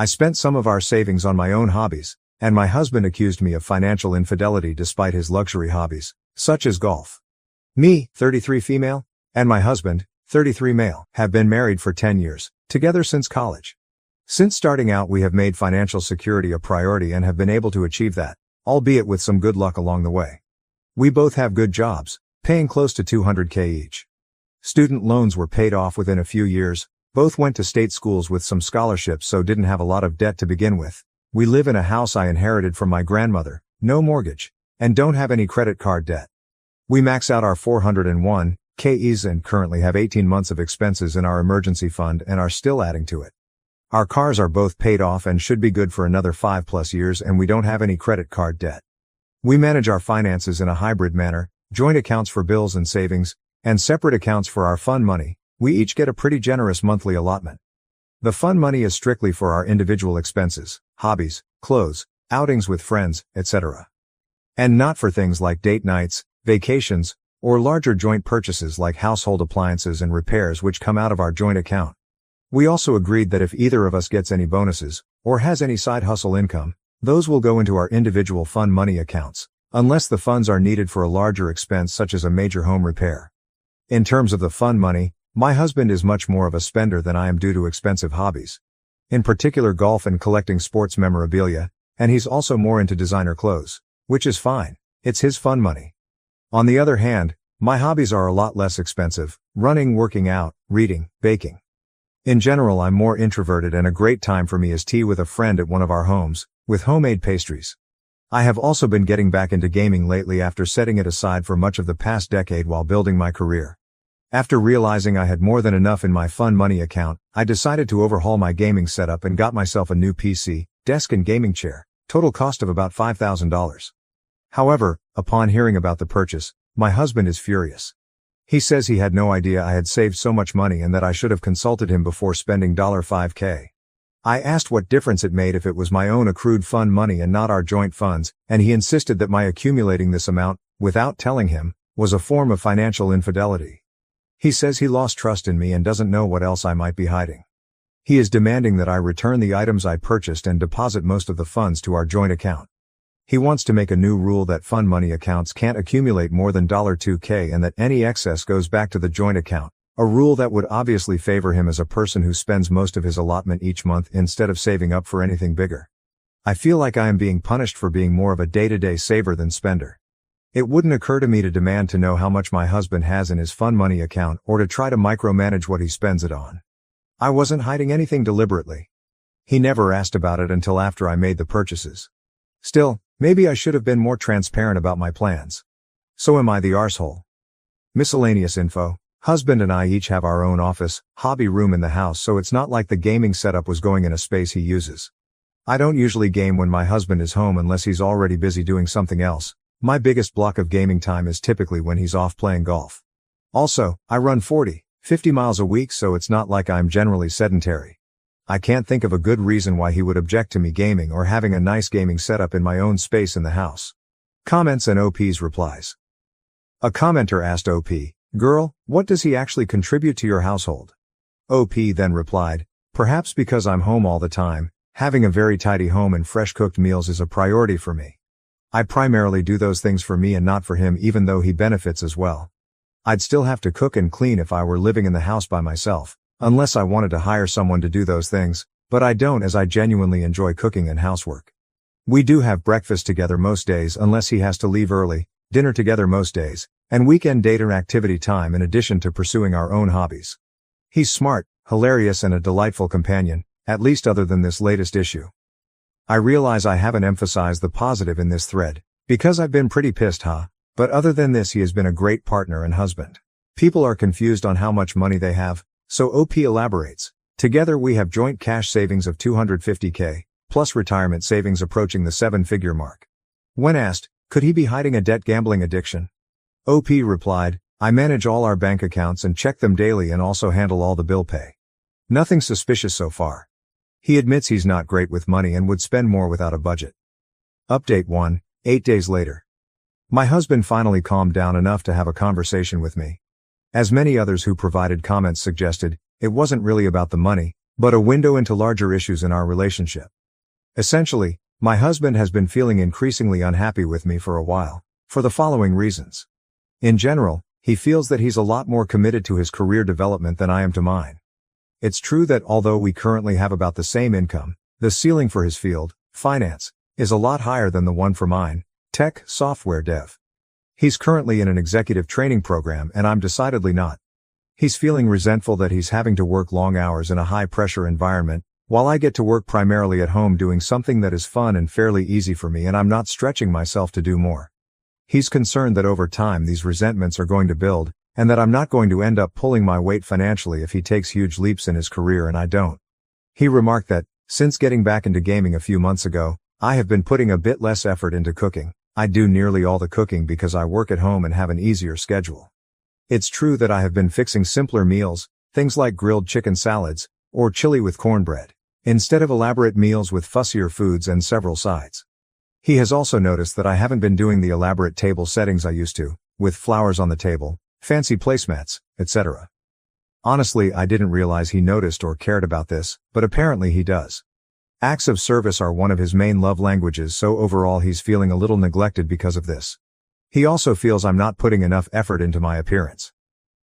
I spent some of our savings on my own hobbies, and my husband accused me of financial infidelity despite his luxury hobbies, such as golf. Me, 33 female, and my husband, 33 male, have been married for 10 years, together since college. Since starting out, we have made financial security a priority and have been able to achieve that, albeit with some good luck along the way. We both have good jobs, paying close to 200k each. Student loans were paid off within a few years, both went to state schools with some scholarships so didn't have a lot of debt to begin with. We live in a house I inherited from my grandmother, no mortgage, and don't have any credit card debt. We max out our 401 KEs and currently have 18 months of expenses in our emergency fund and are still adding to it. Our cars are both paid off and should be good for another 5 plus years and we don't have any credit card debt. We manage our finances in a hybrid manner, joint accounts for bills and savings, and separate accounts for our fund money. We each get a pretty generous monthly allotment. The fund money is strictly for our individual expenses, hobbies, clothes, outings with friends, etc. And not for things like date nights, vacations, or larger joint purchases like household appliances and repairs which come out of our joint account. We also agreed that if either of us gets any bonuses, or has any side hustle income, those will go into our individual fund money accounts, unless the funds are needed for a larger expense such as a major home repair. In terms of the fund money, my husband is much more of a spender than I am due to expensive hobbies. In particular golf and collecting sports memorabilia, and he's also more into designer clothes, which is fine, it's his fun money. On the other hand, my hobbies are a lot less expensive, running, working out, reading, baking. In general I'm more introverted and a great time for me is tea with a friend at one of our homes, with homemade pastries. I have also been getting back into gaming lately after setting it aside for much of the past decade while building my career. After realizing I had more than enough in my fun money account, I decided to overhaul my gaming setup and got myself a new PC, desk and gaming chair, total cost of about $5,000. However, upon hearing about the purchase, my husband is furious. He says he had no idea I had saved so much money and that I should have consulted him before spending $5k. I asked what difference it made if it was my own accrued fund money and not our joint funds, and he insisted that my accumulating this amount, without telling him, was a form of financial infidelity. He says he lost trust in me and doesn't know what else I might be hiding. He is demanding that I return the items I purchased and deposit most of the funds to our joint account. He wants to make a new rule that fund money accounts can't accumulate more than 2K and that any excess goes back to the joint account, a rule that would obviously favor him as a person who spends most of his allotment each month instead of saving up for anything bigger. I feel like I am being punished for being more of a day-to-day saver than spender. It wouldn't occur to me to demand to know how much my husband has in his fun money account or to try to micromanage what he spends it on. I wasn't hiding anything deliberately. He never asked about it until after I made the purchases. Still, Maybe I should have been more transparent about my plans. So am I the arsehole. Miscellaneous info. Husband and I each have our own office, hobby room in the house so it's not like the gaming setup was going in a space he uses. I don't usually game when my husband is home unless he's already busy doing something else. My biggest block of gaming time is typically when he's off playing golf. Also, I run 40, 50 miles a week so it's not like I'm generally sedentary. I can't think of a good reason why he would object to me gaming or having a nice gaming setup in my own space in the house. Comments and OP's replies. A commenter asked OP, Girl, what does he actually contribute to your household? OP then replied, Perhaps because I'm home all the time, having a very tidy home and fresh cooked meals is a priority for me. I primarily do those things for me and not for him even though he benefits as well. I'd still have to cook and clean if I were living in the house by myself. Unless I wanted to hire someone to do those things, but I don't as I genuinely enjoy cooking and housework. We do have breakfast together most days unless he has to leave early, dinner together most days, and weekend date or activity time in addition to pursuing our own hobbies. He's smart, hilarious and a delightful companion, at least other than this latest issue. I realize I haven't emphasized the positive in this thread, because I've been pretty pissed huh, but other than this he has been a great partner and husband. People are confused on how much money they have, so OP elaborates. Together we have joint cash savings of 250k, plus retirement savings approaching the seven-figure mark. When asked, could he be hiding a debt gambling addiction? OP replied, I manage all our bank accounts and check them daily and also handle all the bill pay. Nothing suspicious so far. He admits he's not great with money and would spend more without a budget. Update 1, 8 days later. My husband finally calmed down enough to have a conversation with me. As many others who provided comments suggested, it wasn't really about the money, but a window into larger issues in our relationship. Essentially, my husband has been feeling increasingly unhappy with me for a while, for the following reasons. In general, he feels that he's a lot more committed to his career development than I am to mine. It's true that although we currently have about the same income, the ceiling for his field, finance, is a lot higher than the one for mine, tech, software dev. He's currently in an executive training program and I'm decidedly not. He's feeling resentful that he's having to work long hours in a high pressure environment, while I get to work primarily at home doing something that is fun and fairly easy for me and I'm not stretching myself to do more. He's concerned that over time these resentments are going to build, and that I'm not going to end up pulling my weight financially if he takes huge leaps in his career and I don't. He remarked that, since getting back into gaming a few months ago, I have been putting a bit less effort into cooking. I do nearly all the cooking because I work at home and have an easier schedule. It's true that I have been fixing simpler meals, things like grilled chicken salads, or chili with cornbread, instead of elaborate meals with fussier foods and several sides. He has also noticed that I haven't been doing the elaborate table settings I used to, with flowers on the table, fancy placemats, etc. Honestly, I didn't realize he noticed or cared about this, but apparently he does. Acts of service are one of his main love languages so overall he's feeling a little neglected because of this. He also feels I'm not putting enough effort into my appearance.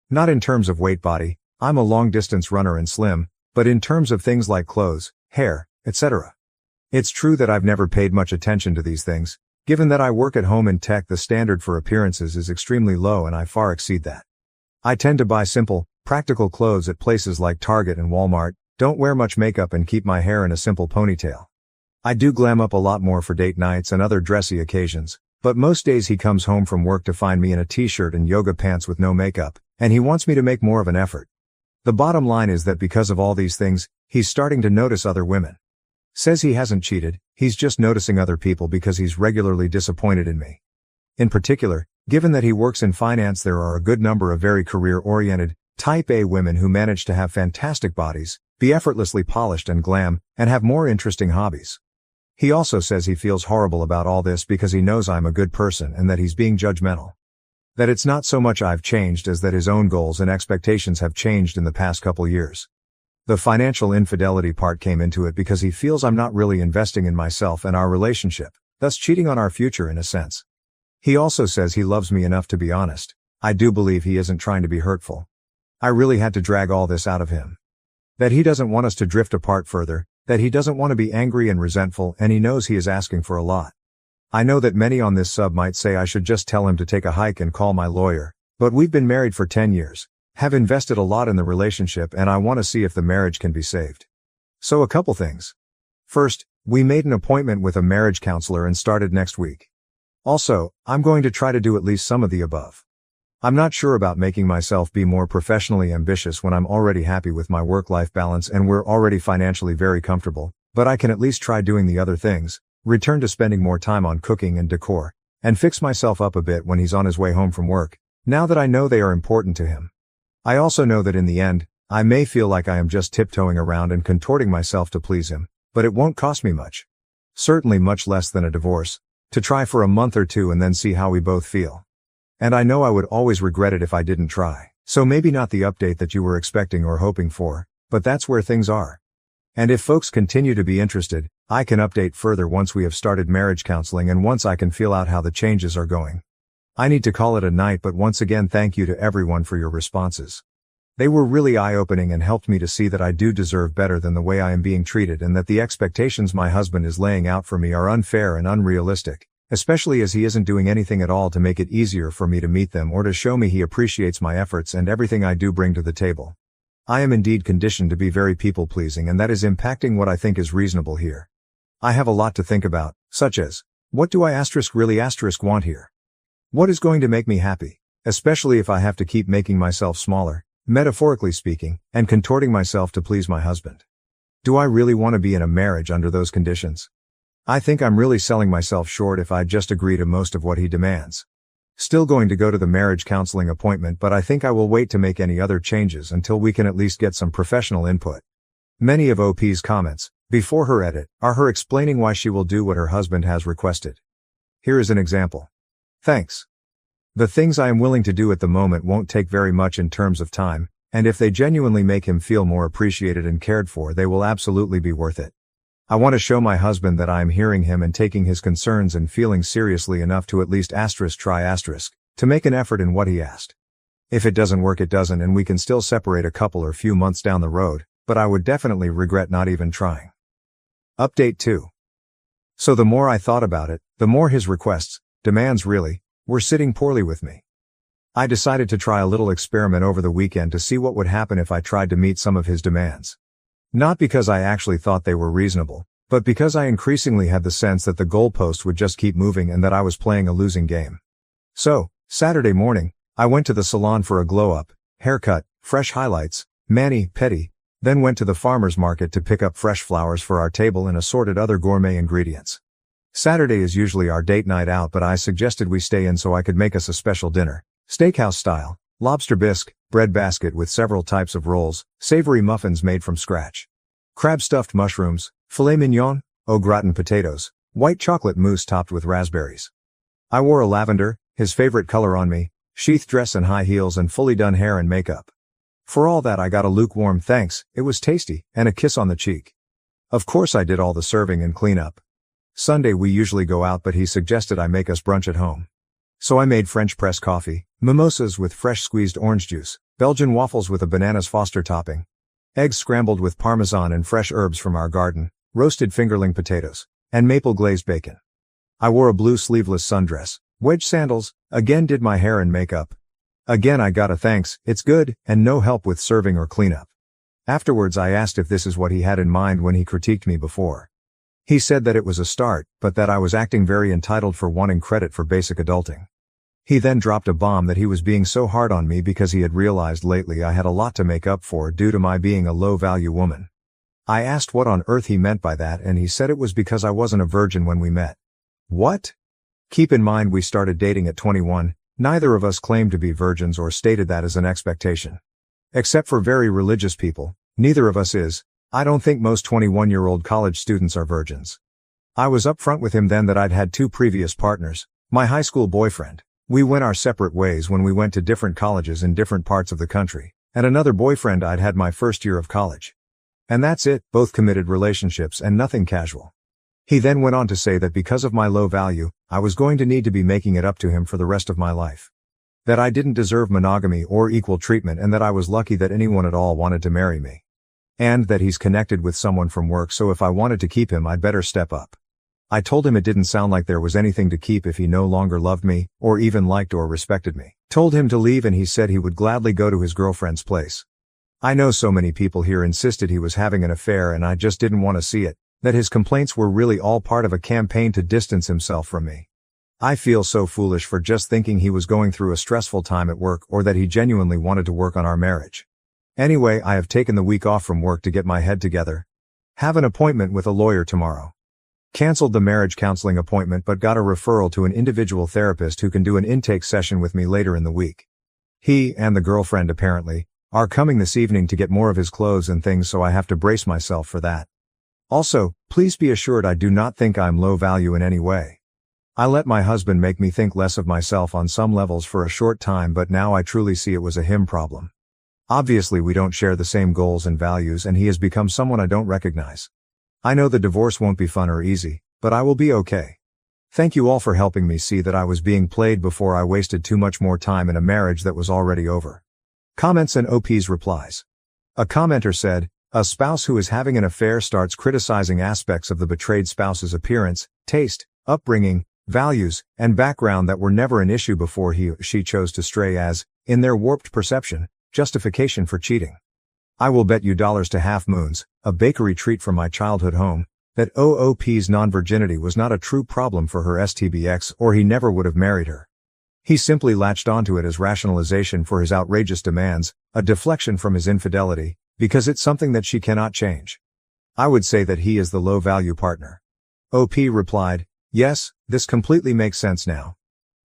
Not in terms of weight body, I'm a long distance runner and slim, but in terms of things like clothes, hair, etc. It's true that I've never paid much attention to these things. Given that I work at home in tech, the standard for appearances is extremely low and I far exceed that. I tend to buy simple, practical clothes at places like Target and Walmart, don't wear much makeup and keep my hair in a simple ponytail. I do glam up a lot more for date nights and other dressy occasions, but most days he comes home from work to find me in a t-shirt and yoga pants with no makeup, and he wants me to make more of an effort. The bottom line is that because of all these things, he's starting to notice other women. Says he hasn't cheated, he's just noticing other people because he's regularly disappointed in me. In particular, given that he works in finance there are a good number of very career-oriented, type A women who manage to have fantastic bodies, be effortlessly polished and glam, and have more interesting hobbies. He also says he feels horrible about all this because he knows I'm a good person and that he's being judgmental. That it's not so much I've changed as that his own goals and expectations have changed in the past couple years. The financial infidelity part came into it because he feels I'm not really investing in myself and our relationship, thus cheating on our future in a sense. He also says he loves me enough to be honest. I do believe he isn't trying to be hurtful. I really had to drag all this out of him. That he doesn't want us to drift apart further, that he doesn't want to be angry and resentful, and he knows he is asking for a lot. I know that many on this sub might say I should just tell him to take a hike and call my lawyer, but we've been married for 10 years have invested a lot in the relationship and I want to see if the marriage can be saved. So a couple things. First, we made an appointment with a marriage counselor and started next week. Also, I'm going to try to do at least some of the above. I'm not sure about making myself be more professionally ambitious when I'm already happy with my work-life balance and we're already financially very comfortable, but I can at least try doing the other things, return to spending more time on cooking and decor, and fix myself up a bit when he's on his way home from work, now that I know they are important to him. I also know that in the end, I may feel like I am just tiptoeing around and contorting myself to please him, but it won't cost me much. Certainly much less than a divorce, to try for a month or two and then see how we both feel. And I know I would always regret it if I didn't try, so maybe not the update that you were expecting or hoping for, but that's where things are. And if folks continue to be interested, I can update further once we have started marriage counseling and once I can feel out how the changes are going. I need to call it a night but once again thank you to everyone for your responses. They were really eye-opening and helped me to see that I do deserve better than the way I am being treated and that the expectations my husband is laying out for me are unfair and unrealistic, especially as he isn't doing anything at all to make it easier for me to meet them or to show me he appreciates my efforts and everything I do bring to the table. I am indeed conditioned to be very people-pleasing and that is impacting what I think is reasonable here. I have a lot to think about, such as, what do I asterisk really asterisk want here? What is going to make me happy? Especially if I have to keep making myself smaller, metaphorically speaking, and contorting myself to please my husband. Do I really want to be in a marriage under those conditions? I think I'm really selling myself short if I just agree to most of what he demands. Still going to go to the marriage counseling appointment but I think I will wait to make any other changes until we can at least get some professional input. Many of OP's comments, before her edit, are her explaining why she will do what her husband has requested. Here is an example. Thanks. The things I am willing to do at the moment won't take very much in terms of time, and if they genuinely make him feel more appreciated and cared for, they will absolutely be worth it. I want to show my husband that I am hearing him and taking his concerns and feelings seriously enough to at least asterisk try asterisk, to make an effort in what he asked. If it doesn't work it doesn't and we can still separate a couple or few months down the road, but I would definitely regret not even trying. Update 2. So the more I thought about it, the more his requests, demands really, were sitting poorly with me. I decided to try a little experiment over the weekend to see what would happen if I tried to meet some of his demands. Not because I actually thought they were reasonable, but because I increasingly had the sense that the goalposts would just keep moving and that I was playing a losing game. So, Saturday morning, I went to the salon for a glow up, haircut, fresh highlights, mani, pedi, then went to the farmer's market to pick up fresh flowers for our table and assorted other gourmet ingredients. Saturday is usually our date night out but I suggested we stay in so I could make us a special dinner, steakhouse style, lobster bisque, bread basket with several types of rolls, savory muffins made from scratch. Crab stuffed mushrooms, filet mignon, au gratin potatoes, white chocolate mousse topped with raspberries. I wore a lavender, his favorite color on me, sheath dress and high heels and fully done hair and makeup. For all that I got a lukewarm thanks, it was tasty, and a kiss on the cheek. Of course I did all the serving and cleanup. Sunday we usually go out but he suggested I make us brunch at home. So I made French press coffee, mimosas with fresh squeezed orange juice, Belgian waffles with a bananas foster topping, eggs scrambled with parmesan and fresh herbs from our garden, roasted fingerling potatoes, and maple glazed bacon. I wore a blue sleeveless sundress, wedge sandals, again did my hair and makeup. Again I got a thanks, it's good, and no help with serving or cleanup. Afterwards I asked if this is what he had in mind when he critiqued me before. He said that it was a start, but that I was acting very entitled for wanting credit for basic adulting. He then dropped a bomb that he was being so hard on me because he had realized lately I had a lot to make up for due to my being a low-value woman. I asked what on earth he meant by that and he said it was because I wasn't a virgin when we met. What? Keep in mind we started dating at 21, neither of us claimed to be virgins or stated that as an expectation. Except for very religious people, neither of us is, I don't think most 21-year-old college students are virgins. I was upfront with him then that I'd had two previous partners, my high school boyfriend, we went our separate ways when we went to different colleges in different parts of the country, and another boyfriend I'd had my first year of college. And that's it, both committed relationships and nothing casual. He then went on to say that because of my low value, I was going to need to be making it up to him for the rest of my life. That I didn't deserve monogamy or equal treatment and that I was lucky that anyone at all wanted to marry me. And that he's connected with someone from work so if I wanted to keep him I'd better step up. I told him it didn't sound like there was anything to keep if he no longer loved me, or even liked or respected me. Told him to leave and he said he would gladly go to his girlfriend's place. I know so many people here insisted he was having an affair and I just didn't want to see it, that his complaints were really all part of a campaign to distance himself from me. I feel so foolish for just thinking he was going through a stressful time at work or that he genuinely wanted to work on our marriage. Anyway, I have taken the week off from work to get my head together. Have an appointment with a lawyer tomorrow. Cancelled the marriage counseling appointment but got a referral to an individual therapist who can do an intake session with me later in the week. He, and the girlfriend apparently, are coming this evening to get more of his clothes and things so I have to brace myself for that. Also, please be assured I do not think I'm low value in any way. I let my husband make me think less of myself on some levels for a short time but now I truly see it was a him problem. Obviously we don't share the same goals and values and he has become someone I don't recognize. I know the divorce won't be fun or easy, but I will be okay. Thank you all for helping me see that I was being played before I wasted too much more time in a marriage that was already over. Comments and OP's replies. A commenter said, a spouse who is having an affair starts criticizing aspects of the betrayed spouse's appearance, taste, upbringing, values, and background that were never an issue before he or she chose to stray as, in their warped perception, justification for cheating. I will bet you dollars to half moons, a bakery treat from my childhood home, that OOP's non-virginity was not a true problem for her STBX or he never would have married her. He simply latched onto it as rationalization for his outrageous demands, a deflection from his infidelity, because it's something that she cannot change. I would say that he is the low-value partner. OP replied, yes, this completely makes sense now.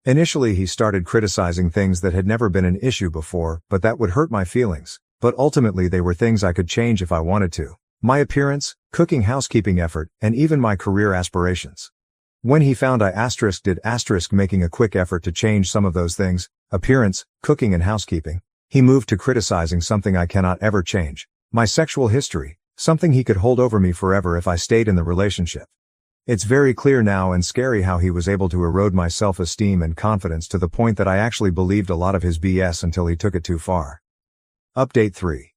Initially he started criticizing things that had never been an issue before, but that would hurt my feelings. But ultimately they were things I could change if I wanted to. My appearance, cooking housekeeping effort, and even my career aspirations. When he found I asterisk did asterisk making a quick effort to change some of those things, appearance, cooking and housekeeping, He moved to criticizing something I cannot ever change. My sexual history, something he could hold over me forever if I stayed in the relationship. It's very clear now and scary how he was able to erode my self-esteem and confidence to the point that I actually believed a lot of his BS until he took it too far. Update 3.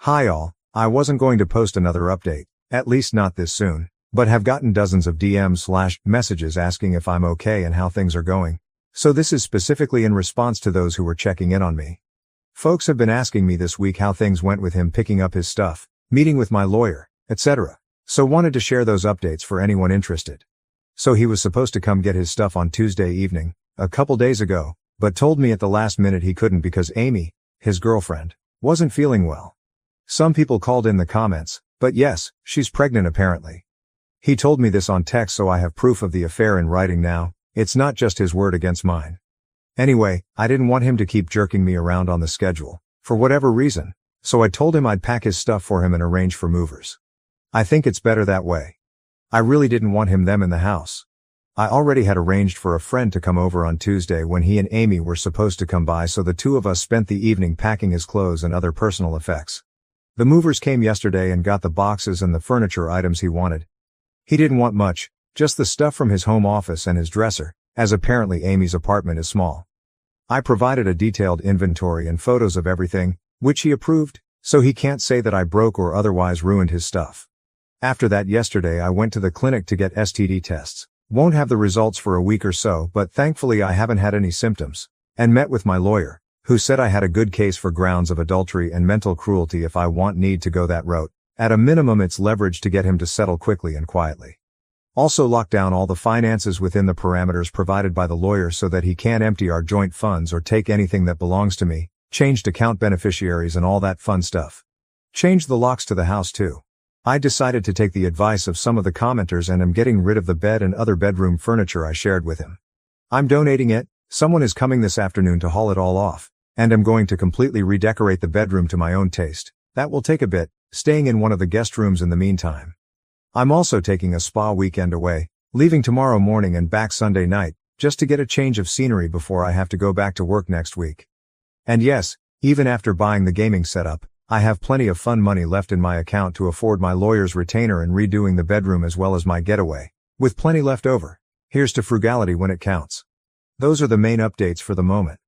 Hi all, I wasn't going to post another update, at least not this soon, but have gotten dozens of DMs slash messages asking if I'm okay and how things are going. So this is specifically in response to those who were checking in on me. Folks have been asking me this week how things went with him picking up his stuff, meeting with my lawyer, etc. So wanted to share those updates for anyone interested. So he was supposed to come get his stuff on Tuesday evening, a couple days ago, but told me at the last minute he couldn't because Amy, his girlfriend, wasn't feeling well. Some people called in the comments, but yes, she's pregnant apparently. He told me this on text so I have proof of the affair in writing now, it's not just his word against mine. Anyway, I didn't want him to keep jerking me around on the schedule, for whatever reason, so I told him I'd pack his stuff for him and arrange for movers. I think it's better that way. I really didn't want him them in the house. I already had arranged for a friend to come over on Tuesday when he and Amy were supposed to come by so the two of us spent the evening packing his clothes and other personal effects. The movers came yesterday and got the boxes and the furniture items he wanted. He didn't want much, just the stuff from his home office and his dresser, as apparently Amy's apartment is small. I provided a detailed inventory and photos of everything, which he approved, so he can't say that I broke or otherwise ruined his stuff. After that yesterday I went to the clinic to get STD tests. Won't have the results for a week or so, but thankfully I haven't had any symptoms. And met with my lawyer, who said I had a good case for grounds of adultery and mental cruelty if I want need to go that route. At a minimum it's leverage to get him to settle quickly and quietly. Also lock down all the finances within the parameters provided by the lawyer so that he can't empty our joint funds or take anything that belongs to me, changed account beneficiaries and all that fun stuff. Changed the locks to the house too. I decided to take the advice of some of the commenters and am getting rid of the bed and other bedroom furniture I shared with him. I'm donating it, someone is coming this afternoon to haul it all off, and am going to completely redecorate the bedroom to my own taste. That will take a bit, staying in one of the guest rooms in the meantime. I'm also taking a spa weekend away, leaving tomorrow morning and back Sunday night, just to get a change of scenery before I have to go back to work next week. And yes, even after buying the gaming setup, I have plenty of fun money left in my account to afford my lawyer's retainer and redoing the bedroom as well as my getaway, with plenty left over. Here's to frugality when it counts. Those are the main updates for the moment.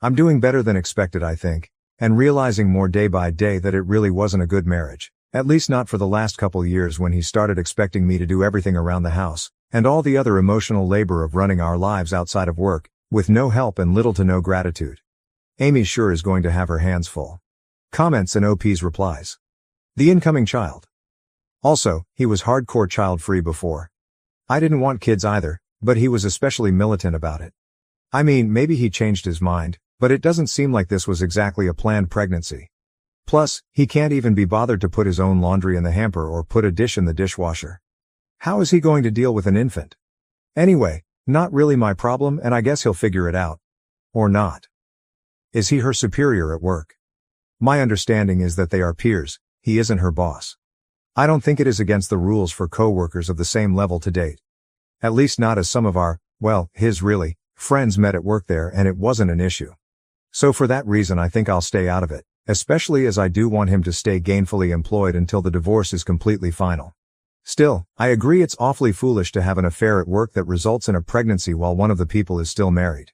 I'm doing better than expected, I think, and realizing more day by day that it really wasn't a good marriage. At least not for the last couple years when he started expecting me to do everything around the house, and all the other emotional labor of running our lives outside of work, with no help and little to no gratitude. Amy sure is going to have her hands full. Comments and OP's replies. The incoming child. Also, he was hardcore child free before. I didn't want kids either, but he was especially militant about it. I mean, maybe he changed his mind, but it doesn't seem like this was exactly a planned pregnancy. Plus, he can't even be bothered to put his own laundry in the hamper or put a dish in the dishwasher. How is he going to deal with an infant? Anyway, not really my problem and I guess he'll figure it out. Or not. Is he her superior at work? My understanding is that they are peers, he isn't her boss. I don't think it is against the rules for co-workers of the same level to date. At least not as some of our, well, his really, friends met at work there and it wasn't an issue. So for that reason I think I'll stay out of it. Especially as I do want him to stay gainfully employed until the divorce is completely final. Still, I agree it's awfully foolish to have an affair at work that results in a pregnancy while one of the people is still married.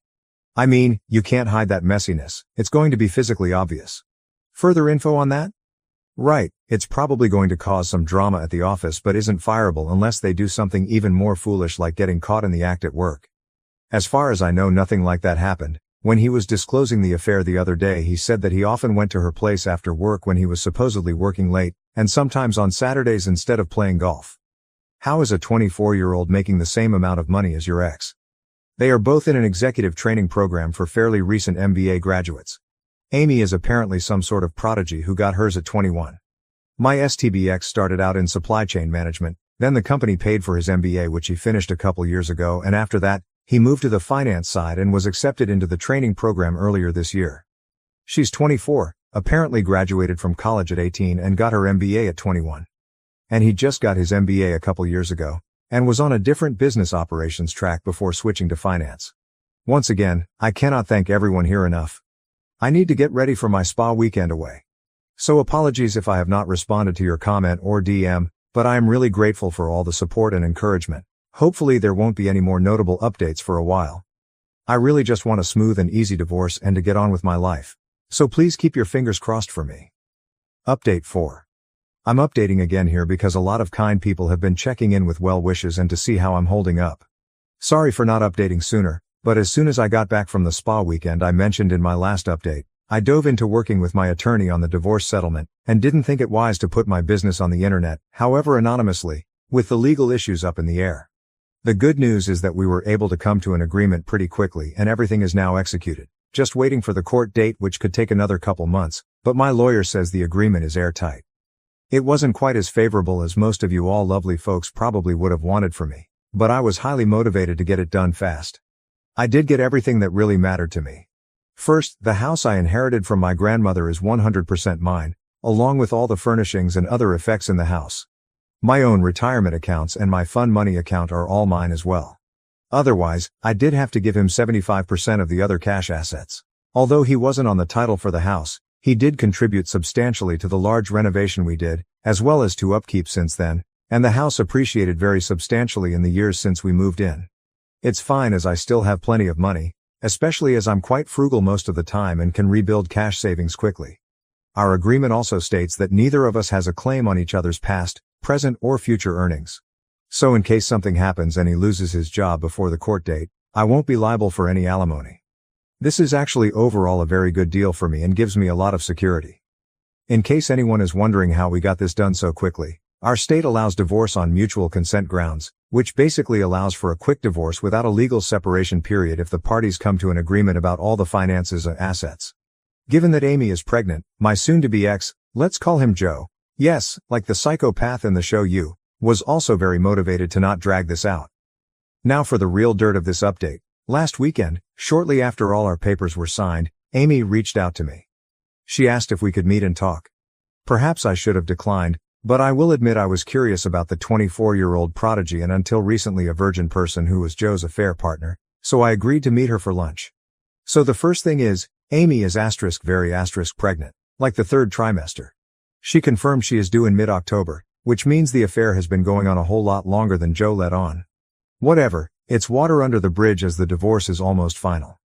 I mean, you can't hide that messiness, it's going to be physically obvious. Further info on that? Right, it's probably going to cause some drama at the office but isn't fireable unless they do something even more foolish like getting caught in the act at work. As far as I know nothing like that happened, when he was disclosing the affair the other day he said that he often went to her place after work when he was supposedly working late, and sometimes on Saturdays instead of playing golf. How is a 24-year-old making the same amount of money as your ex? They are both in an executive training program for fairly recent MBA graduates. Amy is apparently some sort of prodigy who got hers at 21. My STBX started out in supply chain management, then the company paid for his MBA which he finished a couple years ago and after that, he moved to the finance side and was accepted into the training program earlier this year. She's 24, apparently graduated from college at 18 and got her MBA at 21. And he just got his MBA a couple years ago, and was on a different business operations track before switching to finance. Once again, I cannot thank everyone here enough. I need to get ready for my spa weekend away. So apologies if I have not responded to your comment or DM, but I am really grateful for all the support and encouragement. Hopefully there won't be any more notable updates for a while. I really just want a smooth and easy divorce and to get on with my life. So please keep your fingers crossed for me. Update 4. I'm updating again here because a lot of kind people have been checking in with well wishes and to see how I'm holding up. Sorry for not updating sooner, but as soon as I got back from the spa weekend I mentioned in my last update, I dove into working with my attorney on the divorce settlement and didn't think it wise to put my business on the internet, however anonymously, with the legal issues up in the air. The good news is that we were able to come to an agreement pretty quickly and everything is now executed. Just waiting for the court date which could take another couple months, but my lawyer says the agreement is airtight. It wasn't quite as favorable as most of you all lovely folks probably would have wanted for me, but I was highly motivated to get it done fast. I did get everything that really mattered to me. First, the house I inherited from my grandmother is 100% mine, along with all the furnishings and other effects in the house. My own retirement accounts and my fund money account are all mine as well. Otherwise, I did have to give him 75% of the other cash assets. Although he wasn't on the title for the house, he did contribute substantially to the large renovation we did, as well as to upkeep since then, and the house appreciated very substantially in the years since we moved in. It's fine as I still have plenty of money, especially as I'm quite frugal most of the time and can rebuild cash savings quickly. Our agreement also states that neither of us has a claim on each other's past, present, or future earnings. So in case something happens and he loses his job before the court date, I won't be liable for any alimony. This is actually overall a very good deal for me and gives me a lot of security. In case anyone is wondering how we got this done so quickly, our state allows divorce on mutual consent grounds, which basically allows for a quick divorce without a legal separation period if the parties come to an agreement about all the finances and assets. Given that Amy is pregnant, my soon-to-be ex, let's call him Joe, yes, like the psychopath in the show You, was also very motivated to not drag this out. Now for the real dirt of this update. Last weekend, shortly after all our papers were signed, Amy reached out to me. She asked if we could meet and talk. Perhaps I should have declined, but I will admit I was curious about the 24-year-old prodigy and until recently a virgin person who was Joe's affair partner, so I agreed to meet her for lunch. So the first thing is, Amy is asterisk very asterisk pregnant, like the third trimester. She confirmed she is due in mid-October, which means the affair has been going on a whole lot longer than Joe let on. Whatever, it's water under the bridge as the divorce is almost final.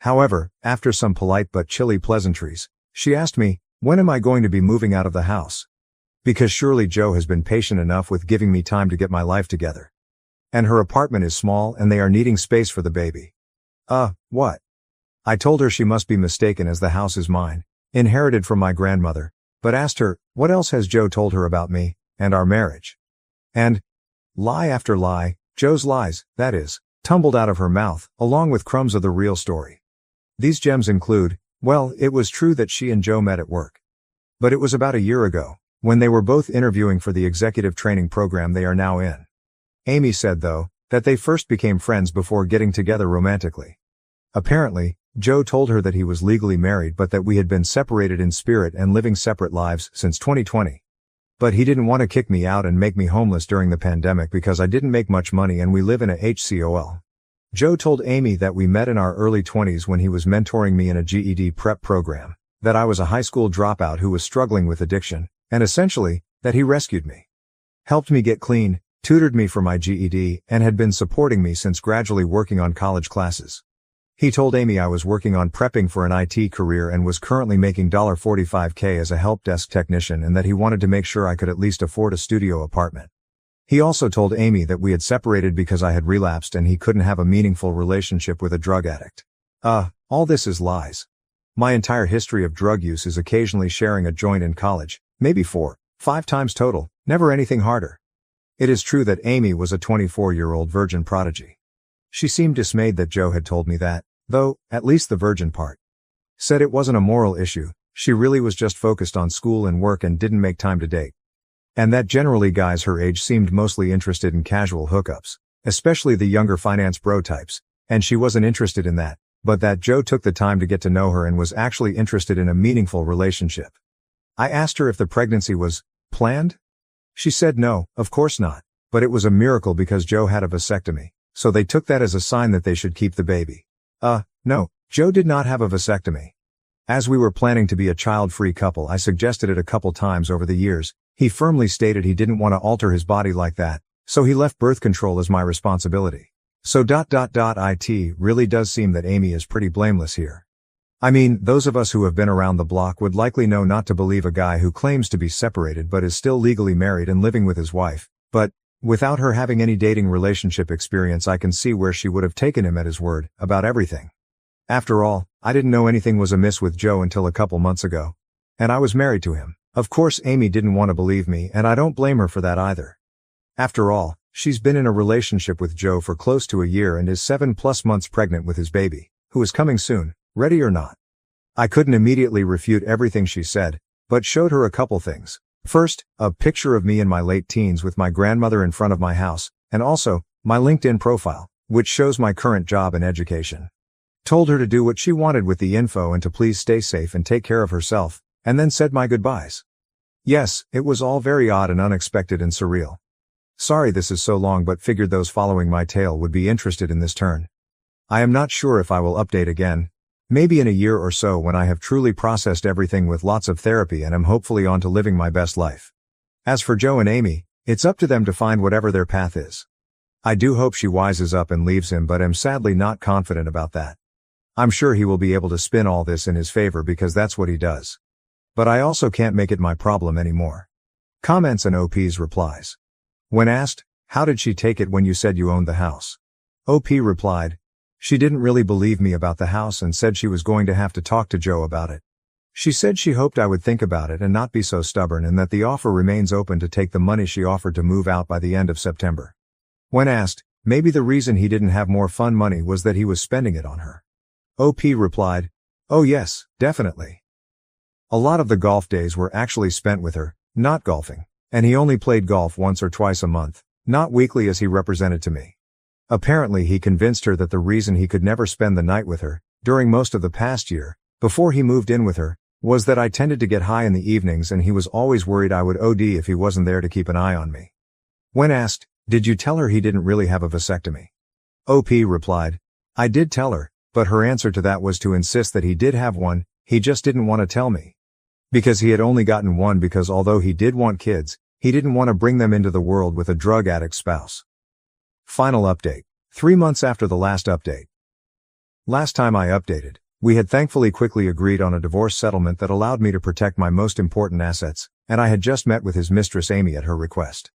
However, after some polite but chilly pleasantries, she asked me, when am I going to be moving out of the house? Because surely Joe has been patient enough with giving me time to get my life together. And her apartment is small and they are needing space for the baby. Uh, what? I told her she must be mistaken as the house is mine, inherited from my grandmother, but asked her, what else has Joe told her about me, and our marriage? And, lie after lie, Joe's lies, that is, tumbled out of her mouth, along with crumbs of the real story. These gems include, well, it was true that she and Joe met at work. But it was about a year ago, when they were both interviewing for the executive training program they are now in. Amy said, though, that they first became friends before getting together romantically. Apparently, Joe told her that he was legally married but that we had been separated in spirit and living separate lives since 2020. But he didn't want to kick me out and make me homeless during the pandemic because I didn't make much money and we live in a HCOL. Joe told Amy that we met in our early 20s when he was mentoring me in a GED prep program, that I was a high school dropout who was struggling with addiction, and essentially, that he rescued me. Helped me get clean, tutored me for my GED, and had been supporting me since gradually working on college classes. He told Amy I was working on prepping for an IT career and was currently making $45k as a help desk technician and that he wanted to make sure I could at least afford a studio apartment. He also told Amy that we had separated because I had relapsed and he couldn't have a meaningful relationship with a drug addict. Uh, all this is lies. My entire history of drug use is occasionally sharing a joint in college, maybe four, five times total, never anything harder. It is true that Amy was a 24-year-old virgin prodigy. She seemed dismayed that Joe had told me that, though, at least the virgin part. Said it wasn't a moral issue, she really was just focused on school and work and didn't make time to date. And that generally guys her age seemed mostly interested in casual hookups, especially the younger finance bro types, and she wasn't interested in that, but that Joe took the time to get to know her and was actually interested in a meaningful relationship. I asked her if the pregnancy was planned. She said no, of course not, but it was a miracle because Joe had a vasectomy, so they took that as a sign that they should keep the baby. Uh, no, Joe did not have a vasectomy. As we were planning to be a child-free couple I suggested it a couple times over the years, he firmly stated he didn't want to alter his body like that, so he left birth control as my responsibility. So dot dot dot it really does seem that Amy is pretty blameless here. I mean, those of us who have been around the block would likely know not to believe a guy who claims to be separated but is still legally married and living with his wife, but, without her having any dating relationship experience I can see where she would have taken him at his word, about everything. After all, I didn't know anything was amiss with Joe until a couple months ago. And I was married to him. Of course Amy didn't want to believe me and I don't blame her for that either. After all, she's been in a relationship with Joe for close to a year and is seven plus months pregnant with his baby, who is coming soon, ready or not. I couldn't immediately refute everything she said, but showed her a couple things. First, a picture of me in my late teens with my grandmother in front of my house, and also, my LinkedIn profile, which shows my current job and education. Told her to do what she wanted with the info and to please stay safe and take care of herself, and then said my goodbyes. Yes, it was all very odd and unexpected and surreal. Sorry this is so long but figured those following my tale would be interested in this turn. I am not sure if I will update again. Maybe in a year or so when I have truly processed everything with lots of therapy and am hopefully on to living my best life. As for Joe and Amy, it's up to them to find whatever their path is. I do hope she wises up and leaves him but am sadly not confident about that. I'm sure he will be able to spin all this in his favor because that's what he does. But I also can't make it my problem anymore. Comments and OP's replies. When asked, how did she take it when you said you owned the house? OP replied, she didn't really believe me about the house and said she was going to have to talk to Joe about it. She said she hoped I would think about it and not be so stubborn and that the offer remains open to take the money she offered to move out by the end of September. When asked, maybe the reason he didn't have more fun money was that he was spending it on her. OP replied, Oh yes, definitely. A lot of the golf days were actually spent with her, not golfing, and he only played golf once or twice a month, not weekly as he represented to me. Apparently he convinced her that the reason he could never spend the night with her, during most of the past year, before he moved in with her, was that I tended to get high in the evenings and he was always worried I would OD if he wasn't there to keep an eye on me. When asked, did you tell her he didn't really have a vasectomy? OP replied, I did tell her, but her answer to that was to insist that he did have one, he just didn't want to tell me. Because he had only gotten one because although he did want kids, he didn't want to bring them into the world with a drug addict spouse. Final update. Three months after the last update. Last time I updated, we had thankfully quickly agreed on a divorce settlement that allowed me to protect my most important assets, and I had just met with his mistress Amy at her request.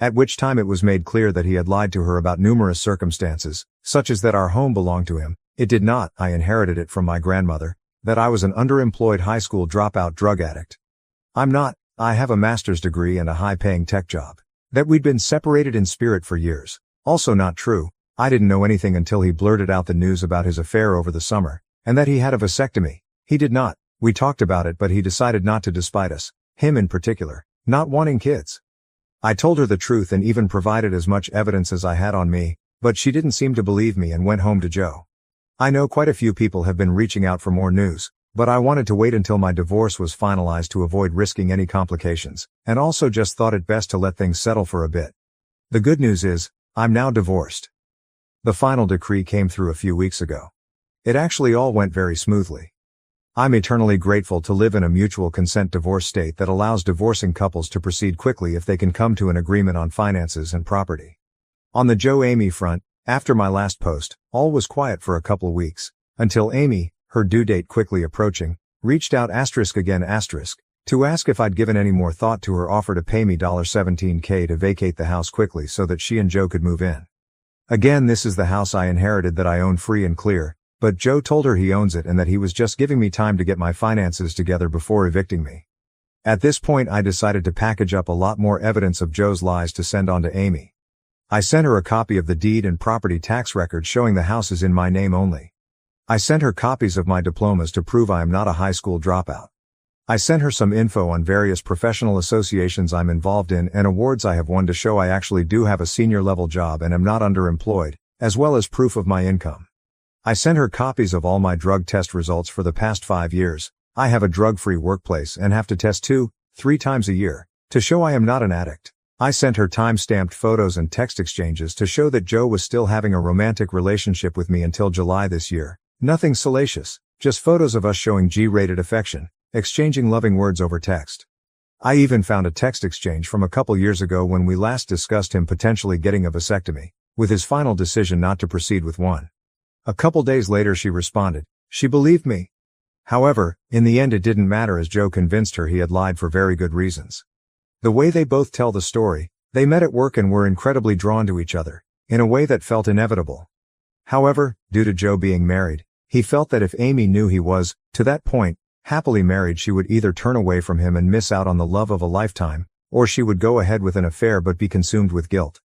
At which time it was made clear that he had lied to her about numerous circumstances, such as that our home belonged to him, it did not, I inherited it from my grandmother, that I was an underemployed high school dropout drug addict. I'm not, I have a master's degree and a high-paying tech job. That we'd been separated in spirit for years. Also not true, I didn't know anything until he blurted out the news about his affair over the summer, and that he had a vasectomy. He did not, we talked about it but he decided not to despite us, him in particular, not wanting kids. I told her the truth and even provided as much evidence as I had on me, but she didn't seem to believe me and went home to Joe. I know quite a few people have been reaching out for more news, but I wanted to wait until my divorce was finalized to avoid risking any complications, and also just thought it best to let things settle for a bit. The good news is, I'm now divorced. The final decree came through a few weeks ago. It actually all went very smoothly. I'm eternally grateful to live in a mutual consent divorce state that allows divorcing couples to proceed quickly if they can come to an agreement on finances and property. On the Joe Amy front, after my last post, all was quiet for a couple weeks, until Amy, her due date quickly approaching, reached out asterisk again asterisk, to ask if I'd given any more thought to her offer to pay me $17k to vacate the house quickly so that she and Joe could move in. Again this is the house I inherited that I own free and clear, but Joe told her he owns it and that he was just giving me time to get my finances together before evicting me. At this point I decided to package up a lot more evidence of Joe's lies to send on to Amy. I sent her a copy of the deed and property tax record showing the house is in my name only. I sent her copies of my diplomas to prove I am not a high school dropout. I sent her some info on various professional associations I'm involved in and awards I have won to show I actually do have a senior level job and am not underemployed, as well as proof of my income. I sent her copies of all my drug test results for the past five years. I have a drug-free workplace and have to test two, three times a year, to show I am not an addict. I sent her time-stamped photos and text exchanges to show that Joe was still having a romantic relationship with me until July this year. Nothing salacious, Just photos of us showing G-rated affection, exchanging loving words over text. I even found a text exchange from a couple years ago when we last discussed him potentially getting a vasectomy, with his final decision not to proceed with one. A couple days later she responded, she believed me. However, in the end it didn't matter as Joe convinced her he had lied for very good reasons. The way they both tell the story, they met at work and were incredibly drawn to each other, in a way that felt inevitable. However, due to Joe being married, he felt that if Amy knew he was, to that point, happily married she would either turn away from him and miss out on the love of a lifetime, or she would go ahead with an affair but be consumed with guilt.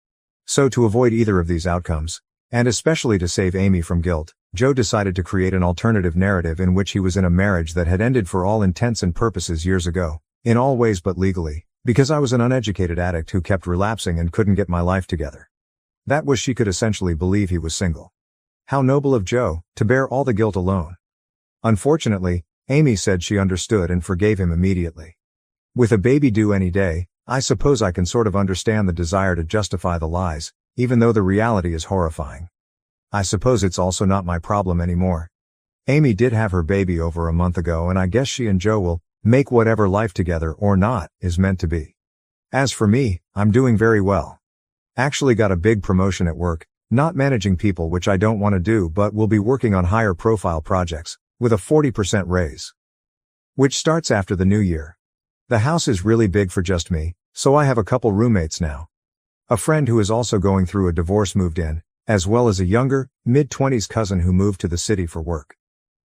So to avoid either of these outcomes, and especially to save Amy from guilt, Joe decided to create an alternative narrative in which he was in a marriage that had ended for all intents and purposes years ago, in all ways but legally, because I was an uneducated addict who kept relapsing and couldn't get my life together. That was she could essentially believe he was single. How noble of Joe, to bear all the guilt alone. Unfortunately, Amy said she understood and forgave him immediately. With a baby due any day, I suppose I can sort of understand the desire to justify the lies, even though the reality is horrifying. I suppose it's also not my problem anymore. Amy did have her baby over a month ago and I guess she and Joe will make whatever life together or not is meant to be. As for me, I'm doing very well. Actually got a big promotion at work, not managing people which I don't want to do but will be working on higher profile projects, with a 40% raise. Which starts after the new year. The house is really big for just me, so I have a couple roommates now. A friend who is also going through a divorce moved in, as well as a younger, mid-twenties cousin who moved to the city for work.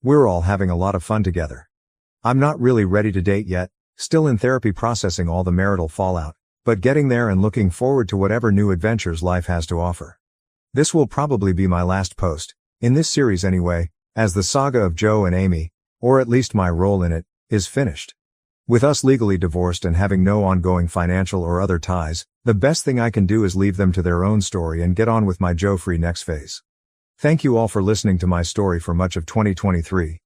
We're all having a lot of fun together. I'm not really ready to date yet, still in therapy processing all the marital fallout, but getting there and looking forward to whatever new adventures life has to offer. This will probably be my last post, in this series anyway, as the saga of Joe and Amy, or at least my role in it, is finished. With us legally divorced and having no ongoing financial or other ties, the best thing I can do is leave them to their own story and get on with my Joe free next phase. Thank you all for listening to my story for much of 2023.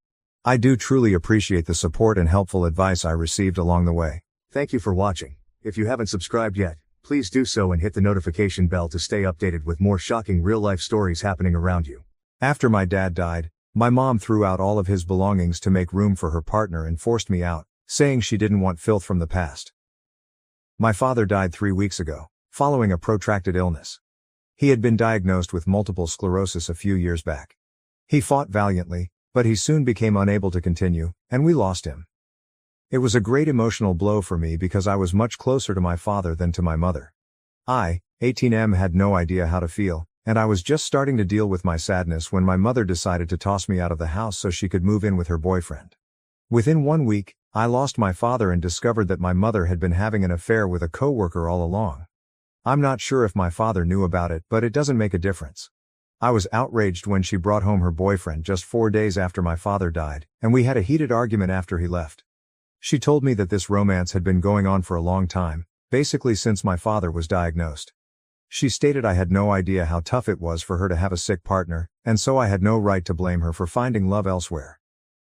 I do truly appreciate the support and helpful advice I received along the way. Thank you for watching. If you haven't subscribed yet, Please do so and hit the notification bell to stay updated with more shocking real life stories happening around you. After my dad died, my mom threw out all of his belongings to make room for her partner and forced me out, saying she didn't want filth from the past. My father died three weeks ago, following a protracted illness. He had been diagnosed with multiple sclerosis a few years back. He fought valiantly, but he soon became unable to continue, and we lost him. It was a great emotional blow for me because I was much closer to my father than to my mother. I, 18M had no idea how to feel, and I was just starting to deal with my sadness when my mother decided to toss me out of the house so she could move in with her boyfriend. Within one week, I lost my father and discovered that my mother had been having an affair with a coworker all along. I'm not sure if my father knew about it, but it doesn't make a difference. I was outraged when she brought home her boyfriend just four days after my father died, and we had a heated argument after he left. She told me that this romance had been going on for a long time, basically since my father was diagnosed. She stated I had no idea how tough it was for her to have a sick partner, and so I had no right to blame her for finding love elsewhere.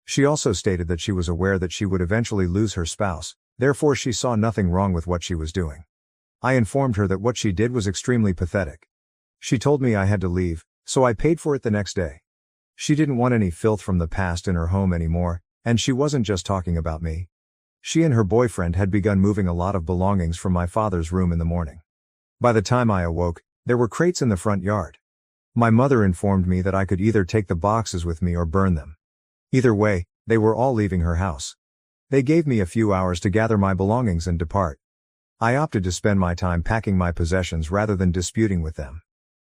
She also stated that she was aware that she would eventually lose her spouse, therefore she saw nothing wrong with what she was doing. I informed her that what she did was extremely pathetic. She told me I had to leave, so I paid for it the next day. She didn't want any filth from the past in her home anymore, and she wasn't just talking about me. She and her boyfriend had begun moving a lot of belongings from my father's room in the morning. By the time I awoke, there were crates in the front yard. My mother informed me that I could either take the boxes with me or burn them. Either way, they were all leaving her house. They gave me a few hours to gather my belongings and depart. I opted to spend my time packing my possessions rather than disputing with them.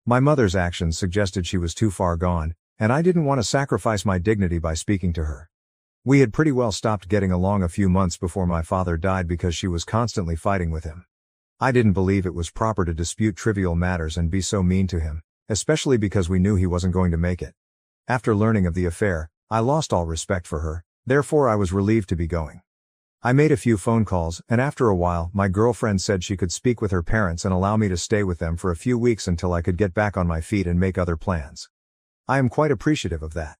My mother's actions suggested she was too far gone, and I didn't want to sacrifice my dignity by speaking to her. We had pretty well stopped getting along a few months before my father died because she was constantly fighting with him. I didn't believe it was proper to dispute trivial matters and be so mean to him, especially because we knew he wasn't going to make it. After learning of the affair, I lost all respect for her, therefore I was relieved to be going. I made a few phone calls, and after a while, my girlfriend said she could speak with her parents and allow me to stay with them for a few weeks until I could get back on my feet and make other plans. I am quite appreciative of that.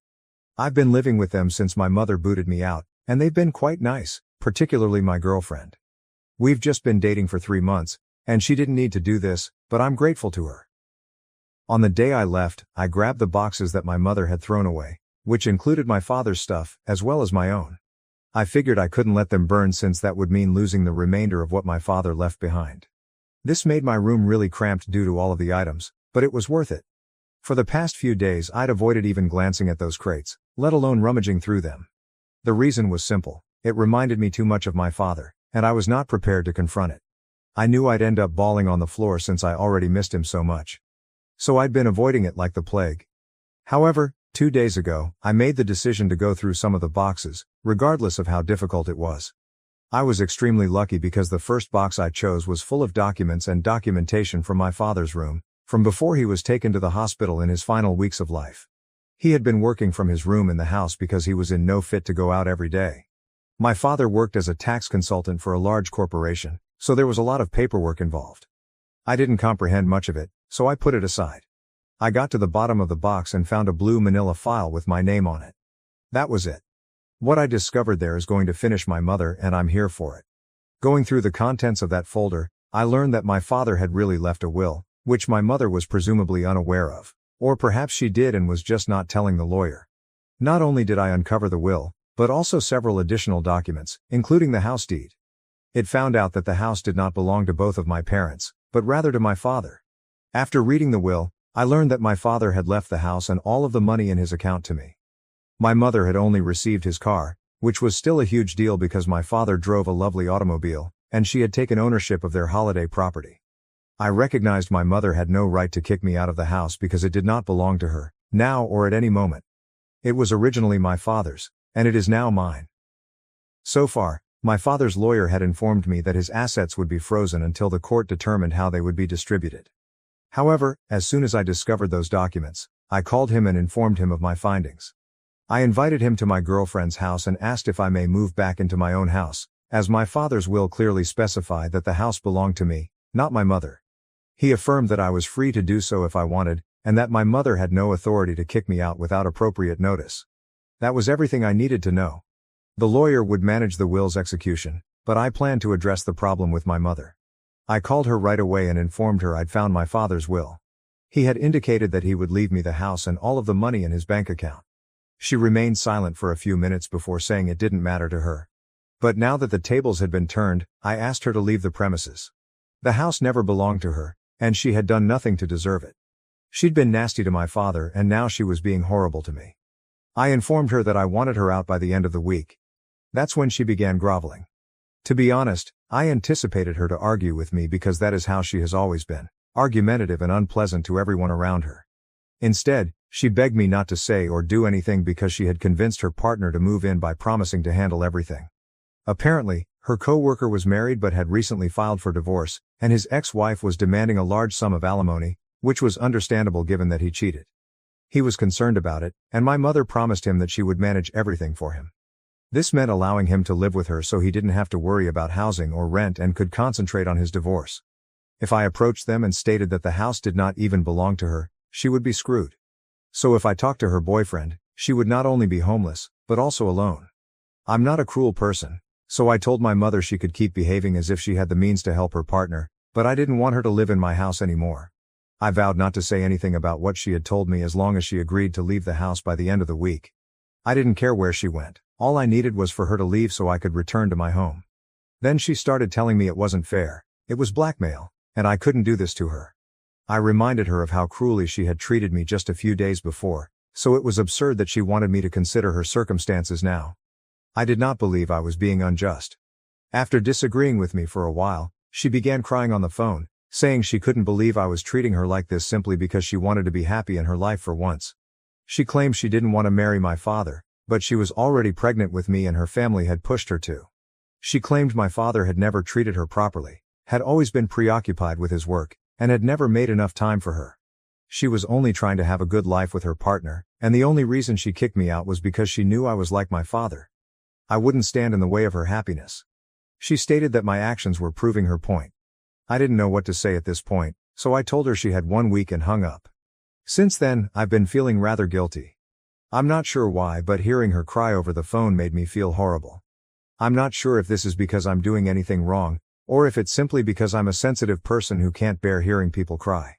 I've been living with them since my mother booted me out, and they've been quite nice, particularly my girlfriend. We've just been dating for three months, and she didn't need to do this, but I'm grateful to her. On the day I left, I grabbed the boxes that my mother had thrown away, which included my father's stuff, as well as my own. I figured I couldn't let them burn since that would mean losing the remainder of what my father left behind. This made my room really cramped due to all of the items, but it was worth it. For the past few days I'd avoided even glancing at those crates, let alone rummaging through them. The reason was simple, it reminded me too much of my father, and I was not prepared to confront it. I knew I'd end up bawling on the floor since I already missed him so much. So I'd been avoiding it like the plague. However, two days ago, I made the decision to go through some of the boxes, regardless of how difficult it was. I was extremely lucky because the first box I chose was full of documents and documentation from my father's room, from before he was taken to the hospital in his final weeks of life. He had been working from his room in the house because he was in no fit to go out every day. My father worked as a tax consultant for a large corporation, so there was a lot of paperwork involved. I didn't comprehend much of it, so I put it aside. I got to the bottom of the box and found a blue manila file with my name on it. That was it. What I discovered there is going to finish my mother and I'm here for it. Going through the contents of that folder, I learned that my father had really left a will, which my mother was presumably unaware of. Or perhaps she did and was just not telling the lawyer. Not only did I uncover the will, but also several additional documents, including the house deed. It found out that the house did not belong to both of my parents, but rather to my father. After reading the will, I learned that my father had left the house and all of the money in his account to me. My mother had only received his car, which was still a huge deal because my father drove a lovely automobile, and she had taken ownership of their holiday property. I recognized my mother had no right to kick me out of the house because it did not belong to her, now or at any moment. It was originally my father's, and it is now mine. So far, my father's lawyer had informed me that his assets would be frozen until the court determined how they would be distributed. However, as soon as I discovered those documents, I called him and informed him of my findings. I invited him to my girlfriend's house and asked if I may move back into my own house, as my father's will clearly specified that the house belonged to me, not my mother. He affirmed that I was free to do so if I wanted, and that my mother had no authority to kick me out without appropriate notice. That was everything I needed to know. The lawyer would manage the will's execution, but I planned to address the problem with my mother. I called her right away and informed her I'd found my father's will. He had indicated that he would leave me the house and all of the money in his bank account. She remained silent for a few minutes before saying it didn't matter to her. But now that the tables had been turned, I asked her to leave the premises. The house never belonged to her, and she had done nothing to deserve it. She'd been nasty to my father and now she was being horrible to me. I informed her that I wanted her out by the end of the week. That's when she began groveling. To be honest, I anticipated her to argue with me because that is how she has always been, argumentative and unpleasant to everyone around her. Instead, she begged me not to say or do anything because she had convinced her partner to move in by promising to handle everything. Apparently, her co-worker was married but had recently filed for divorce, and his ex-wife was demanding a large sum of alimony, which was understandable given that he cheated. He was concerned about it, and my mother promised him that she would manage everything for him. This meant allowing him to live with her so he didn't have to worry about housing or rent and could concentrate on his divorce. If I approached them and stated that the house did not even belong to her, she would be screwed. So if I talked to her boyfriend, she would not only be homeless, but also alone. I'm not a cruel person, so I told my mother she could keep behaving as if she had the means to help her partner, but I didn't want her to live in my house anymore. I vowed not to say anything about what she had told me as long as she agreed to leave the house by the end of the week. I didn't care where she went, all I needed was for her to leave so I could return to my home. Then she started telling me it wasn't fair, it was blackmail, and I couldn't do this to her. I reminded her of how cruelly she had treated me just a few days before, so it was absurd that she wanted me to consider her circumstances now. I did not believe I was being unjust. After disagreeing with me for a while, she began crying on the phone, saying she couldn't believe I was treating her like this simply because she wanted to be happy in her life for once. She claimed she didn't want to marry my father, but she was already pregnant with me and her family had pushed her to. She claimed my father had never treated her properly, had always been preoccupied with his work, and had never made enough time for her. She was only trying to have a good life with her partner, and the only reason she kicked me out was because she knew I was like my father. I wouldn't stand in the way of her happiness. She stated that my actions were proving her point. I didn't know what to say at this point, so I told her she had one week and hung up. Since then, I've been feeling rather guilty. I'm not sure why, but hearing her cry over the phone made me feel horrible. I'm not sure if this is because I'm doing anything wrong, or if it's simply because I'm a sensitive person who can't bear hearing people cry.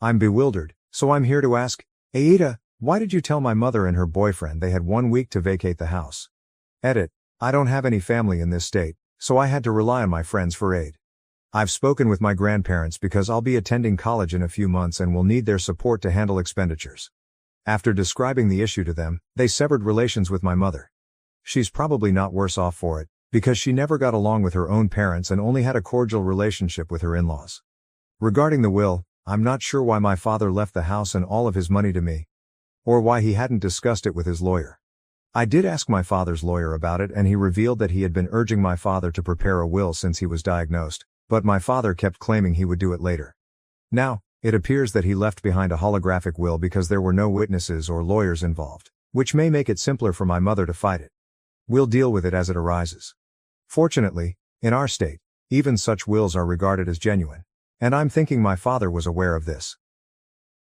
I'm bewildered, so I'm here to ask, AITA, Why did you tell my mother and her boyfriend they had one week to vacate the house? Edit. I don't have any family in this state, so I had to rely on my friends for aid. I've spoken with my grandparents because I'll be attending college in a few months and will need their support to handle expenditures. After describing the issue to them, they severed relations with my mother. She's probably not worse off for it, because she never got along with her own parents and only had a cordial relationship with her in laws. Regarding the will, I'm not sure why my father left the house and all of his money to me, or why he hadn't discussed it with his lawyer. I did ask my father's lawyer about it and he revealed that he had been urging my father to prepare a will since he was diagnosed, but my father kept claiming he would do it later. Now, it appears that he left behind a holographic will because there were no witnesses or lawyers involved, which may make it simpler for my mother to fight it. We'll deal with it as it arises. Fortunately, in our state, even such wills are regarded as genuine. And I'm thinking my father was aware of this.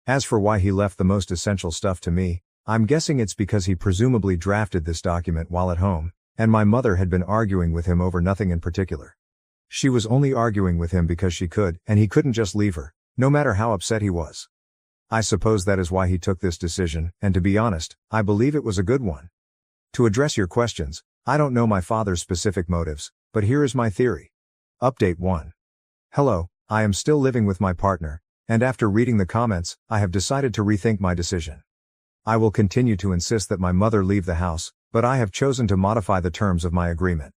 As for why he left the most essential stuff to me, I'm guessing it's because he presumably drafted this document while at home, and my mother had been arguing with him over nothing in particular. She was only arguing with him because she could, and he couldn't just leave her, no matter how upset he was. I suppose that is why he took this decision, and to be honest, I believe it was a good one. To address your questions, I don't know my father's specific motives, but here is my theory. Update 1. Hello, I am still living with my partner, and after reading the comments, I have decided to rethink my decision. I will continue to insist that my mother leave the house, but I have chosen to modify the terms of my agreement.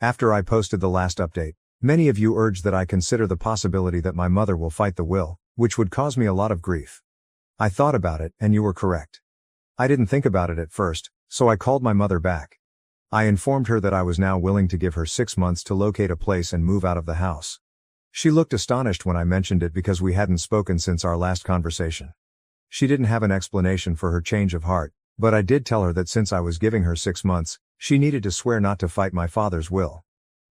After I posted the last update, many of you urged that I consider the possibility that my mother will fight the will, which would cause me a lot of grief. I thought about it, and you were correct. I didn't think about it at first, so I called my mother back. I informed her that I was now willing to give her six months to locate a place and move out of the house. She looked astonished when I mentioned it because we hadn't spoken since our last conversation. She didn't have an explanation for her change of heart, but I did tell her that since I was giving her six months, she needed to swear not to fight my father's will.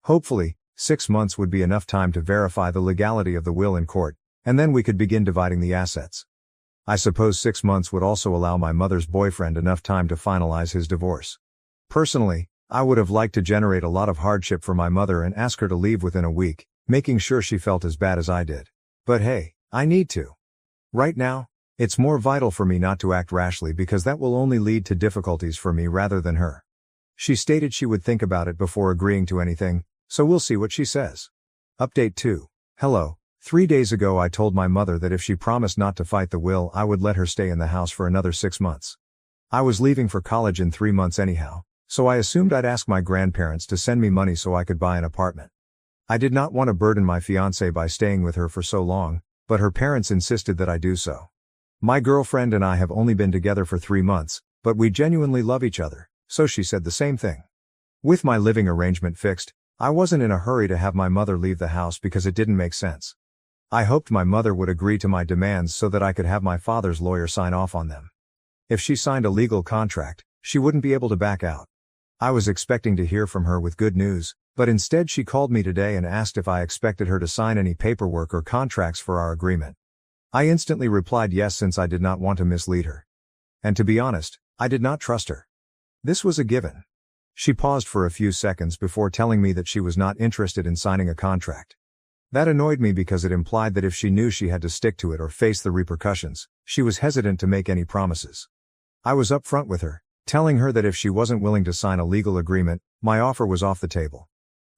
Hopefully, six months would be enough time to verify the legality of the will in court, and then we could begin dividing the assets. I suppose six months would also allow my mother's boyfriend enough time to finalize his divorce. Personally, I would have liked to generate a lot of hardship for my mother and ask her to leave within a week, making sure she felt as bad as I did. But hey, I need to. Right now, it's more vital for me not to act rashly because that will only lead to difficulties for me rather than her. She stated she would think about it before agreeing to anything, so we'll see what she says. Update 2. Hello. Three days ago I told my mother that if she promised not to fight the will I would let her stay in the house for another six months. I was leaving for college in three months anyhow, so I assumed I'd ask my grandparents to send me money so I could buy an apartment. I did not want to burden my fiancée by staying with her for so long, but her parents insisted that I do so. My girlfriend and I have only been together for three months, but we genuinely love each other, so she said the same thing. With my living arrangement fixed, I wasn't in a hurry to have my mother leave the house because it didn't make sense. I hoped my mother would agree to my demands so that I could have my father's lawyer sign off on them. If she signed a legal contract, she wouldn't be able to back out. I was expecting to hear from her with good news, but instead she called me today and asked if I expected her to sign any paperwork or contracts for our agreement. I instantly replied yes since I did not want to mislead her. And to be honest, I did not trust her. This was a given. She paused for a few seconds before telling me that she was not interested in signing a contract. That annoyed me because it implied that if she knew she had to stick to it or face the repercussions, she was hesitant to make any promises. I was upfront with her, telling her that if she wasn't willing to sign a legal agreement, my offer was off the table.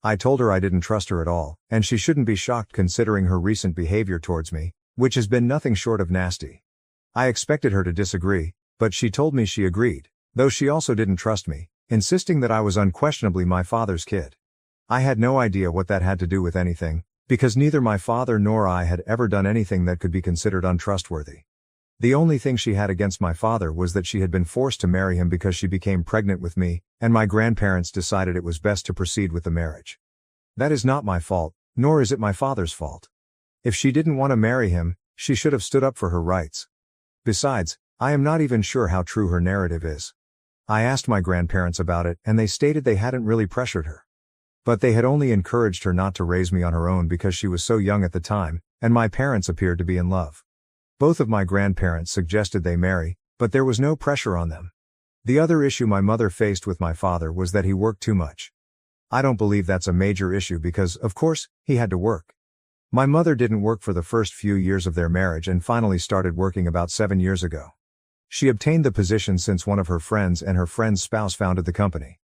I told her I didn't trust her at all, and she shouldn't be shocked considering her recent behavior towards me, which has been nothing short of nasty. I expected her to disagree, but she told me she agreed, though she also didn't trust me, insisting that I was unquestionably my father's kid. I had no idea what that had to do with anything, because neither my father nor I had ever done anything that could be considered untrustworthy. The only thing she had against my father was that she had been forced to marry him because she became pregnant with me, and my grandparents decided it was best to proceed with the marriage. That is not my fault, nor is it my father's fault. If she didn't want to marry him, she should have stood up for her rights. Besides, I am not even sure how true her narrative is. I asked my grandparents about it, and they stated they hadn't really pressured her. But they had only encouraged her not to raise me on her own because she was so young at the time, and my parents appeared to be in love. Both of my grandparents suggested they marry, but there was no pressure on them. The other issue my mother faced with my father was that he worked too much. I don't believe that's a major issue because, of course, he had to work. My mother didn't work for the first few years of their marriage and finally started working about seven years ago. She obtained the position since one of her friends and her friend's spouse founded the company.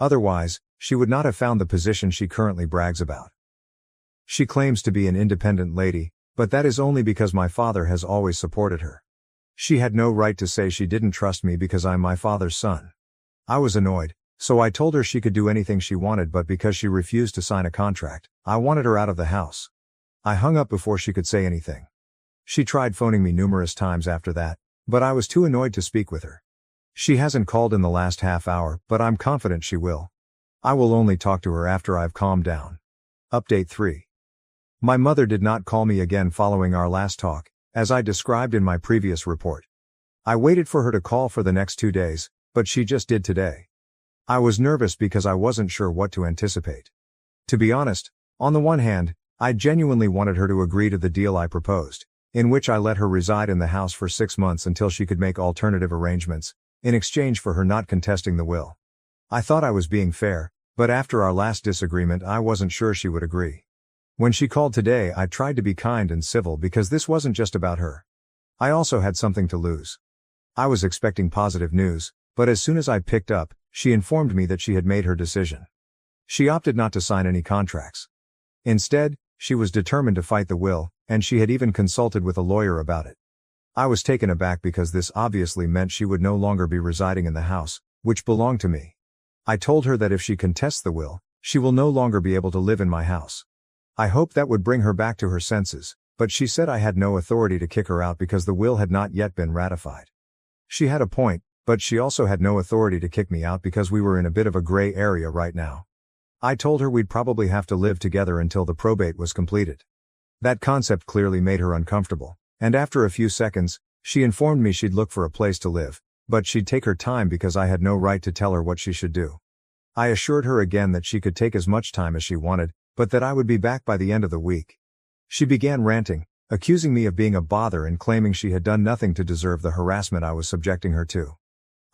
Otherwise, she would not have found the position she currently brags about. She claims to be an independent lady, but that is only because my father has always supported her. She had no right to say she didn't trust me because I'm my father's son. I was annoyed, so I told her she could do anything she wanted but because she refused to sign a contract, I wanted her out of the house. I hung up before she could say anything. She tried phoning me numerous times after that, but I was too annoyed to speak with her. She hasn't called in the last half hour, but I'm confident she will. I will only talk to her after I've calmed down. Update 3. My mother did not call me again following our last talk, as I described in my previous report. I waited for her to call for the next two days, but she just did today. I was nervous because I wasn't sure what to anticipate. To be honest, on the one hand, I genuinely wanted her to agree to the deal I proposed, in which I let her reside in the house for six months until she could make alternative arrangements, in exchange for her not contesting the will. I thought I was being fair, but after our last disagreement I wasn't sure she would agree. When she called today I tried to be kind and civil because this wasn't just about her. I also had something to lose. I was expecting positive news, but as soon as I picked up, she informed me that she had made her decision. She opted not to sign any contracts. Instead, she was determined to fight the will, and she had even consulted with a lawyer about it. I was taken aback because this obviously meant she would no longer be residing in the house, which belonged to me. I told her that if she contests the will, she will no longer be able to live in my house. I hoped that would bring her back to her senses, but she said I had no authority to kick her out because the will had not yet been ratified. She had a point, but she also had no authority to kick me out because we were in a bit of a gray area right now. I told her we'd probably have to live together until the probate was completed. That concept clearly made her uncomfortable, and after a few seconds, she informed me she'd look for a place to live, but she'd take her time because I had no right to tell her what she should do. I assured her again that she could take as much time as she wanted, but that I would be back by the end of the week. She began ranting, accusing me of being a bother and claiming she had done nothing to deserve the harassment I was subjecting her to.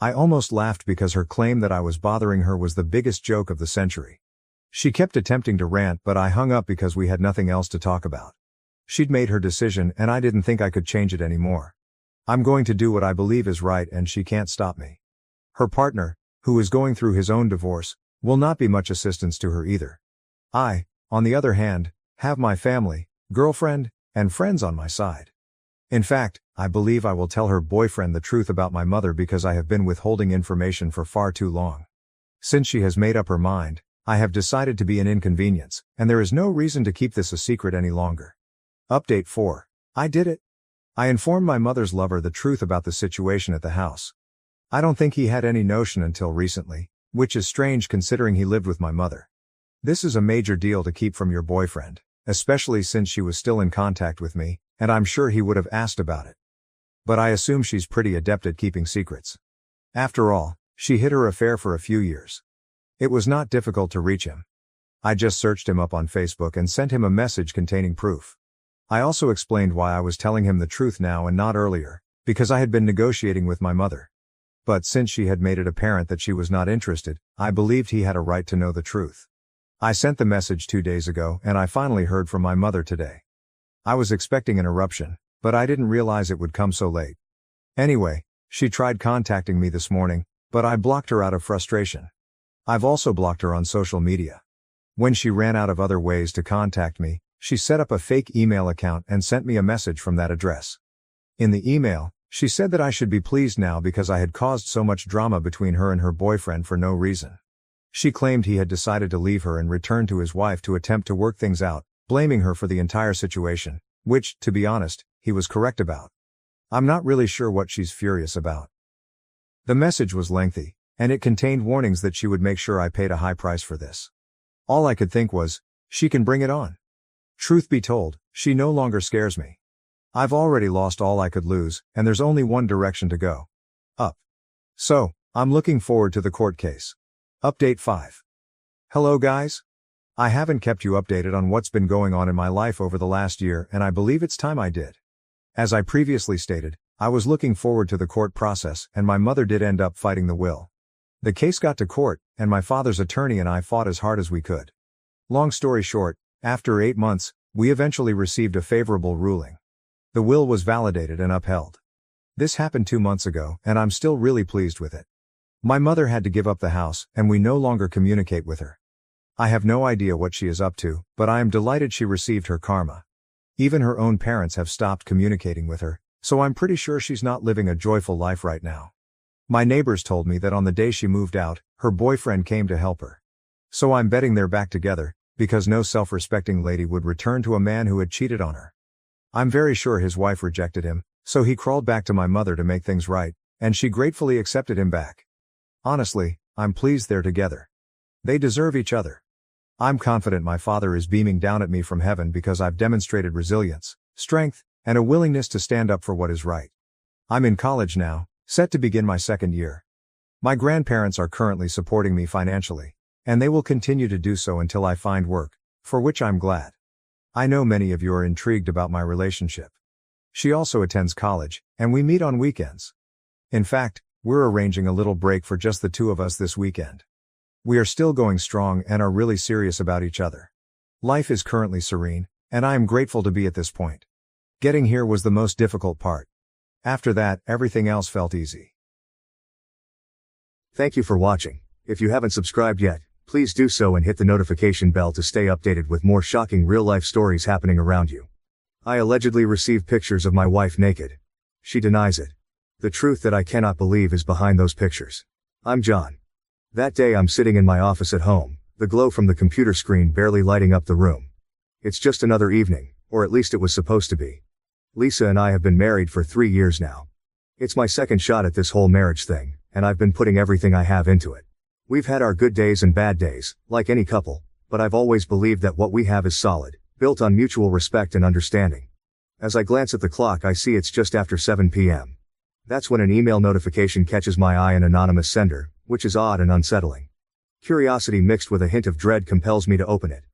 I almost laughed because her claim that I was bothering her was the biggest joke of the century. She kept attempting to rant but I hung up because we had nothing else to talk about. She'd made her decision and I didn't think I could change it anymore. I'm going to do what I believe is right and she can't stop me. Her partner, who is going through his own divorce, will not be much assistance to her either. I, on the other hand, have my family, girlfriend, and friends on my side. In fact, I believe I will tell her boyfriend the truth about my mother because I have been withholding information for far too long. Since she has made up her mind, I have decided to be an inconvenience, and there is no reason to keep this a secret any longer. Update 4. I did it. I informed my mother's lover the truth about the situation at the house. I don't think he had any notion until recently, which is strange considering he lived with my mother. This is a major deal to keep from your boyfriend, especially since she was still in contact with me, and I'm sure he would have asked about it. But I assume she's pretty adept at keeping secrets. After all, she hid her affair for a few years. It was not difficult to reach him. I just searched him up on Facebook and sent him a message containing proof. I also explained why I was telling him the truth now and not earlier, because I had been negotiating with my mother. But since she had made it apparent that she was not interested, I believed he had a right to know the truth. I sent the message two days ago and I finally heard from my mother today. I was expecting an eruption, but I didn't realize it would come so late. Anyway, she tried contacting me this morning, but I blocked her out of frustration. I've also blocked her on social media. When she ran out of other ways to contact me, she set up a fake email account and sent me a message from that address. In the email, she said that I should be pleased now because I had caused so much drama between her and her boyfriend for no reason. She claimed he had decided to leave her and return to his wife to attempt to work things out, blaming her for the entire situation, which, to be honest, he was correct about. I'm not really sure what she's furious about. The message was lengthy, and it contained warnings that she would make sure I paid a high price for this. All I could think was, she can bring it on. Truth be told, she no longer scares me. I've already lost all I could lose, and there's only one direction to go. Up. So, I'm looking forward to the court case. Update 5. Hello guys, I haven't kept you updated on what's been going on in my life over the last year, and I believe it's time I did. As I previously stated, I was looking forward to the court process, and my mother did end up fighting the will. The case got to court, and my father's attorney and I fought as hard as we could. Long story short, after eight months, we eventually received a favorable ruling. The will was validated and upheld. This happened two months ago, and I'm still really pleased with it. My mother had to give up the house, and we no longer communicate with her. I have no idea what she is up to, but I am delighted she received her karma. Even her own parents have stopped communicating with her, so I'm pretty sure she's not living a joyful life right now. My neighbors told me that on the day she moved out, her boyfriend came to help her. So I'm betting they're back together, because no self-respecting lady would return to a man who had cheated on her. I'm very sure his wife rejected him, so he crawled back to my mother to make things right, and she gratefully accepted him back. Honestly, I'm pleased they're together. They deserve each other. I'm confident my father is beaming down at me from heaven because I've demonstrated resilience, strength, and a willingness to stand up for what is right. I'm in college now, set to begin my second year. My grandparents are currently supporting me financially, and they will continue to do so until I find work, for which I'm glad. I know many of you are intrigued about my relationship. She also attends college, and we meet on weekends. In fact, we're arranging a little break for just the two of us this weekend. We are still going strong and are really serious about each other. Life is currently serene, and I am grateful to be at this point. Getting here was the most difficult part. After that, everything else felt easy. Thank you for watching. If you haven't subscribed yet, please do so and hit the notification bell to stay updated with more shocking real-life stories happening around you. I allegedly received pictures of my wife naked. She denies it. The truth that I cannot believe is behind those pictures. I'm John. That day I'm sitting in my office at home, the glow from the computer screen barely lighting up the room. It's just another evening, or at least it was supposed to be. Lisa and I have been married for three years now. It's my second shot at this whole marriage thing, and I've been putting everything I have into it. We've had our good days and bad days, like any couple, but I've always believed that what we have is solid, built on mutual respect and understanding. As I glance at the clock I see it's just after 7 p.m. That's when an email notification catches my eye an anonymous sender, which is odd and unsettling. Curiosity mixed with a hint of dread compels me to open it.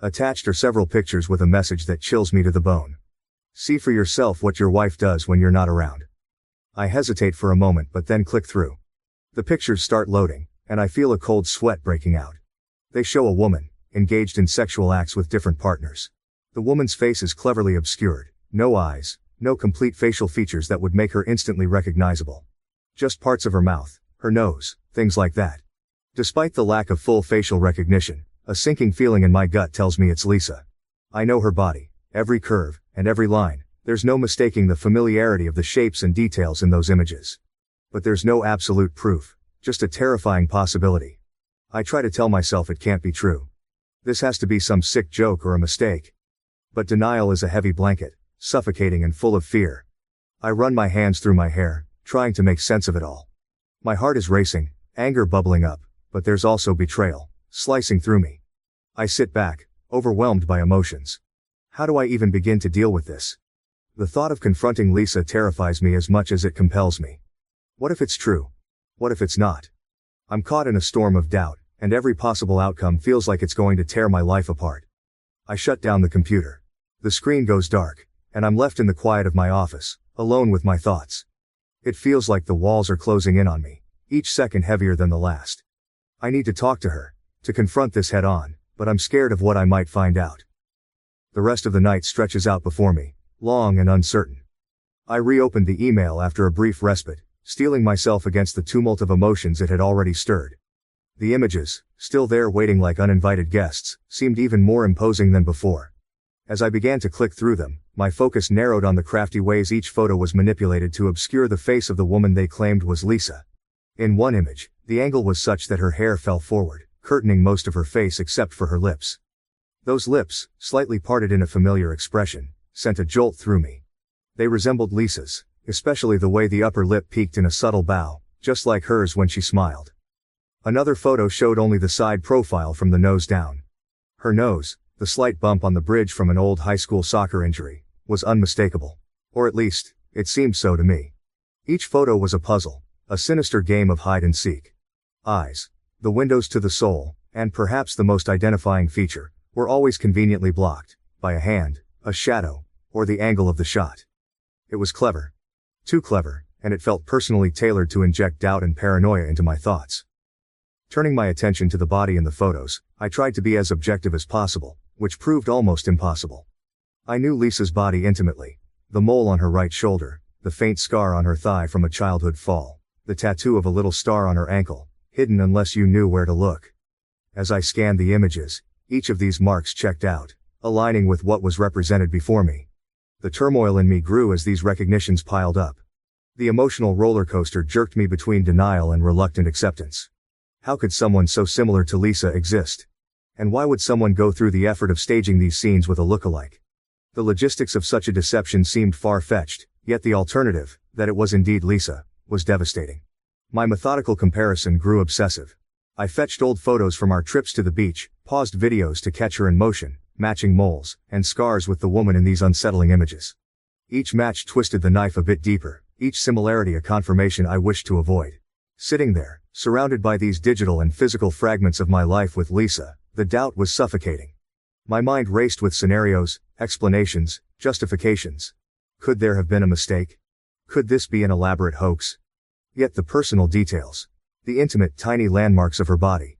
Attached are several pictures with a message that chills me to the bone. See for yourself what your wife does when you're not around. I hesitate for a moment but then click through. The pictures start loading, and I feel a cold sweat breaking out. They show a woman, engaged in sexual acts with different partners. The woman's face is cleverly obscured, no eyes, no complete facial features that would make her instantly recognizable. Just parts of her mouth, her nose, things like that. Despite the lack of full facial recognition, a sinking feeling in my gut tells me it's Lisa. I know her body, every curve, and every line, there's no mistaking the familiarity of the shapes and details in those images. But there's no absolute proof, just a terrifying possibility. I try to tell myself it can't be true. This has to be some sick joke or a mistake. But denial is a heavy blanket, suffocating and full of fear. I run my hands through my hair, trying to make sense of it all. My heart is racing, anger bubbling up, but there's also betrayal, slicing through me. I sit back, overwhelmed by emotions. How do I even begin to deal with this? The thought of confronting Lisa terrifies me as much as it compels me. What if it's true? What if it's not? I'm caught in a storm of doubt, and every possible outcome feels like it's going to tear my life apart. I shut down the computer. The screen goes dark, and I'm left in the quiet of my office, alone with my thoughts. It feels like the walls are closing in on me, each second heavier than the last. I need to talk to her, to confront this head on, but I'm scared of what I might find out. The rest of the night stretches out before me, long and uncertain. I reopened the email after a brief respite, steeling myself against the tumult of emotions it had already stirred. The images, still there waiting like uninvited guests, seemed even more imposing than before. As I began to click through them, my focus narrowed on the crafty ways each photo was manipulated to obscure the face of the woman they claimed was Lisa. In one image, the angle was such that her hair fell forward, curtaining most of her face except for her lips. Those lips, slightly parted in a familiar expression, sent a jolt through me. They resembled Lisa's, especially the way the upper lip peaked in a subtle bow, just like hers when she smiled. Another photo showed only the side profile from the nose down. Her nose, the slight bump on the bridge from an old high school soccer injury, was unmistakable. Or at least, it seemed so to me. Each photo was a puzzle, a sinister game of hide and seek. Eyes, the windows to the soul, and perhaps the most identifying feature, were always conveniently blocked, by a hand, a shadow, or the angle of the shot. It was clever. Too clever, and it felt personally tailored to inject doubt and paranoia into my thoughts. Turning my attention to the body in the photos, I tried to be as objective as possible, which proved almost impossible. I knew Lisa's body intimately. The mole on her right shoulder, The faint scar on her thigh from a childhood fall. The tattoo of a little star on her ankle, hidden unless you knew where to look. As I scanned the images, each of these marks checked out, aligning with what was represented before me. The turmoil in me grew as these recognitions piled up. The emotional roller coaster jerked me between denial and reluctant acceptance. How could someone so similar to Lisa exist? And why would someone go through the effort of staging these scenes with a look-alike? The logistics of such a deception seemed far-fetched, yet the alternative, that it was indeed Lisa, was devastating. My methodical comparison grew obsessive. I fetched old photos from our trips to the beach, paused videos to catch her in motion, matching moles and scars with the woman in these unsettling images. Each match twisted the knife a bit deeper, each similarity a confirmation I wished to avoid. Sitting there, surrounded by these digital and physical fragments of my life with Lisa, the doubt was suffocating. My mind raced with scenarios, explanations, justifications. Could there have been a mistake? Could this be an elaborate hoax? Yet the personal details, the intimate, tiny landmarks of her body.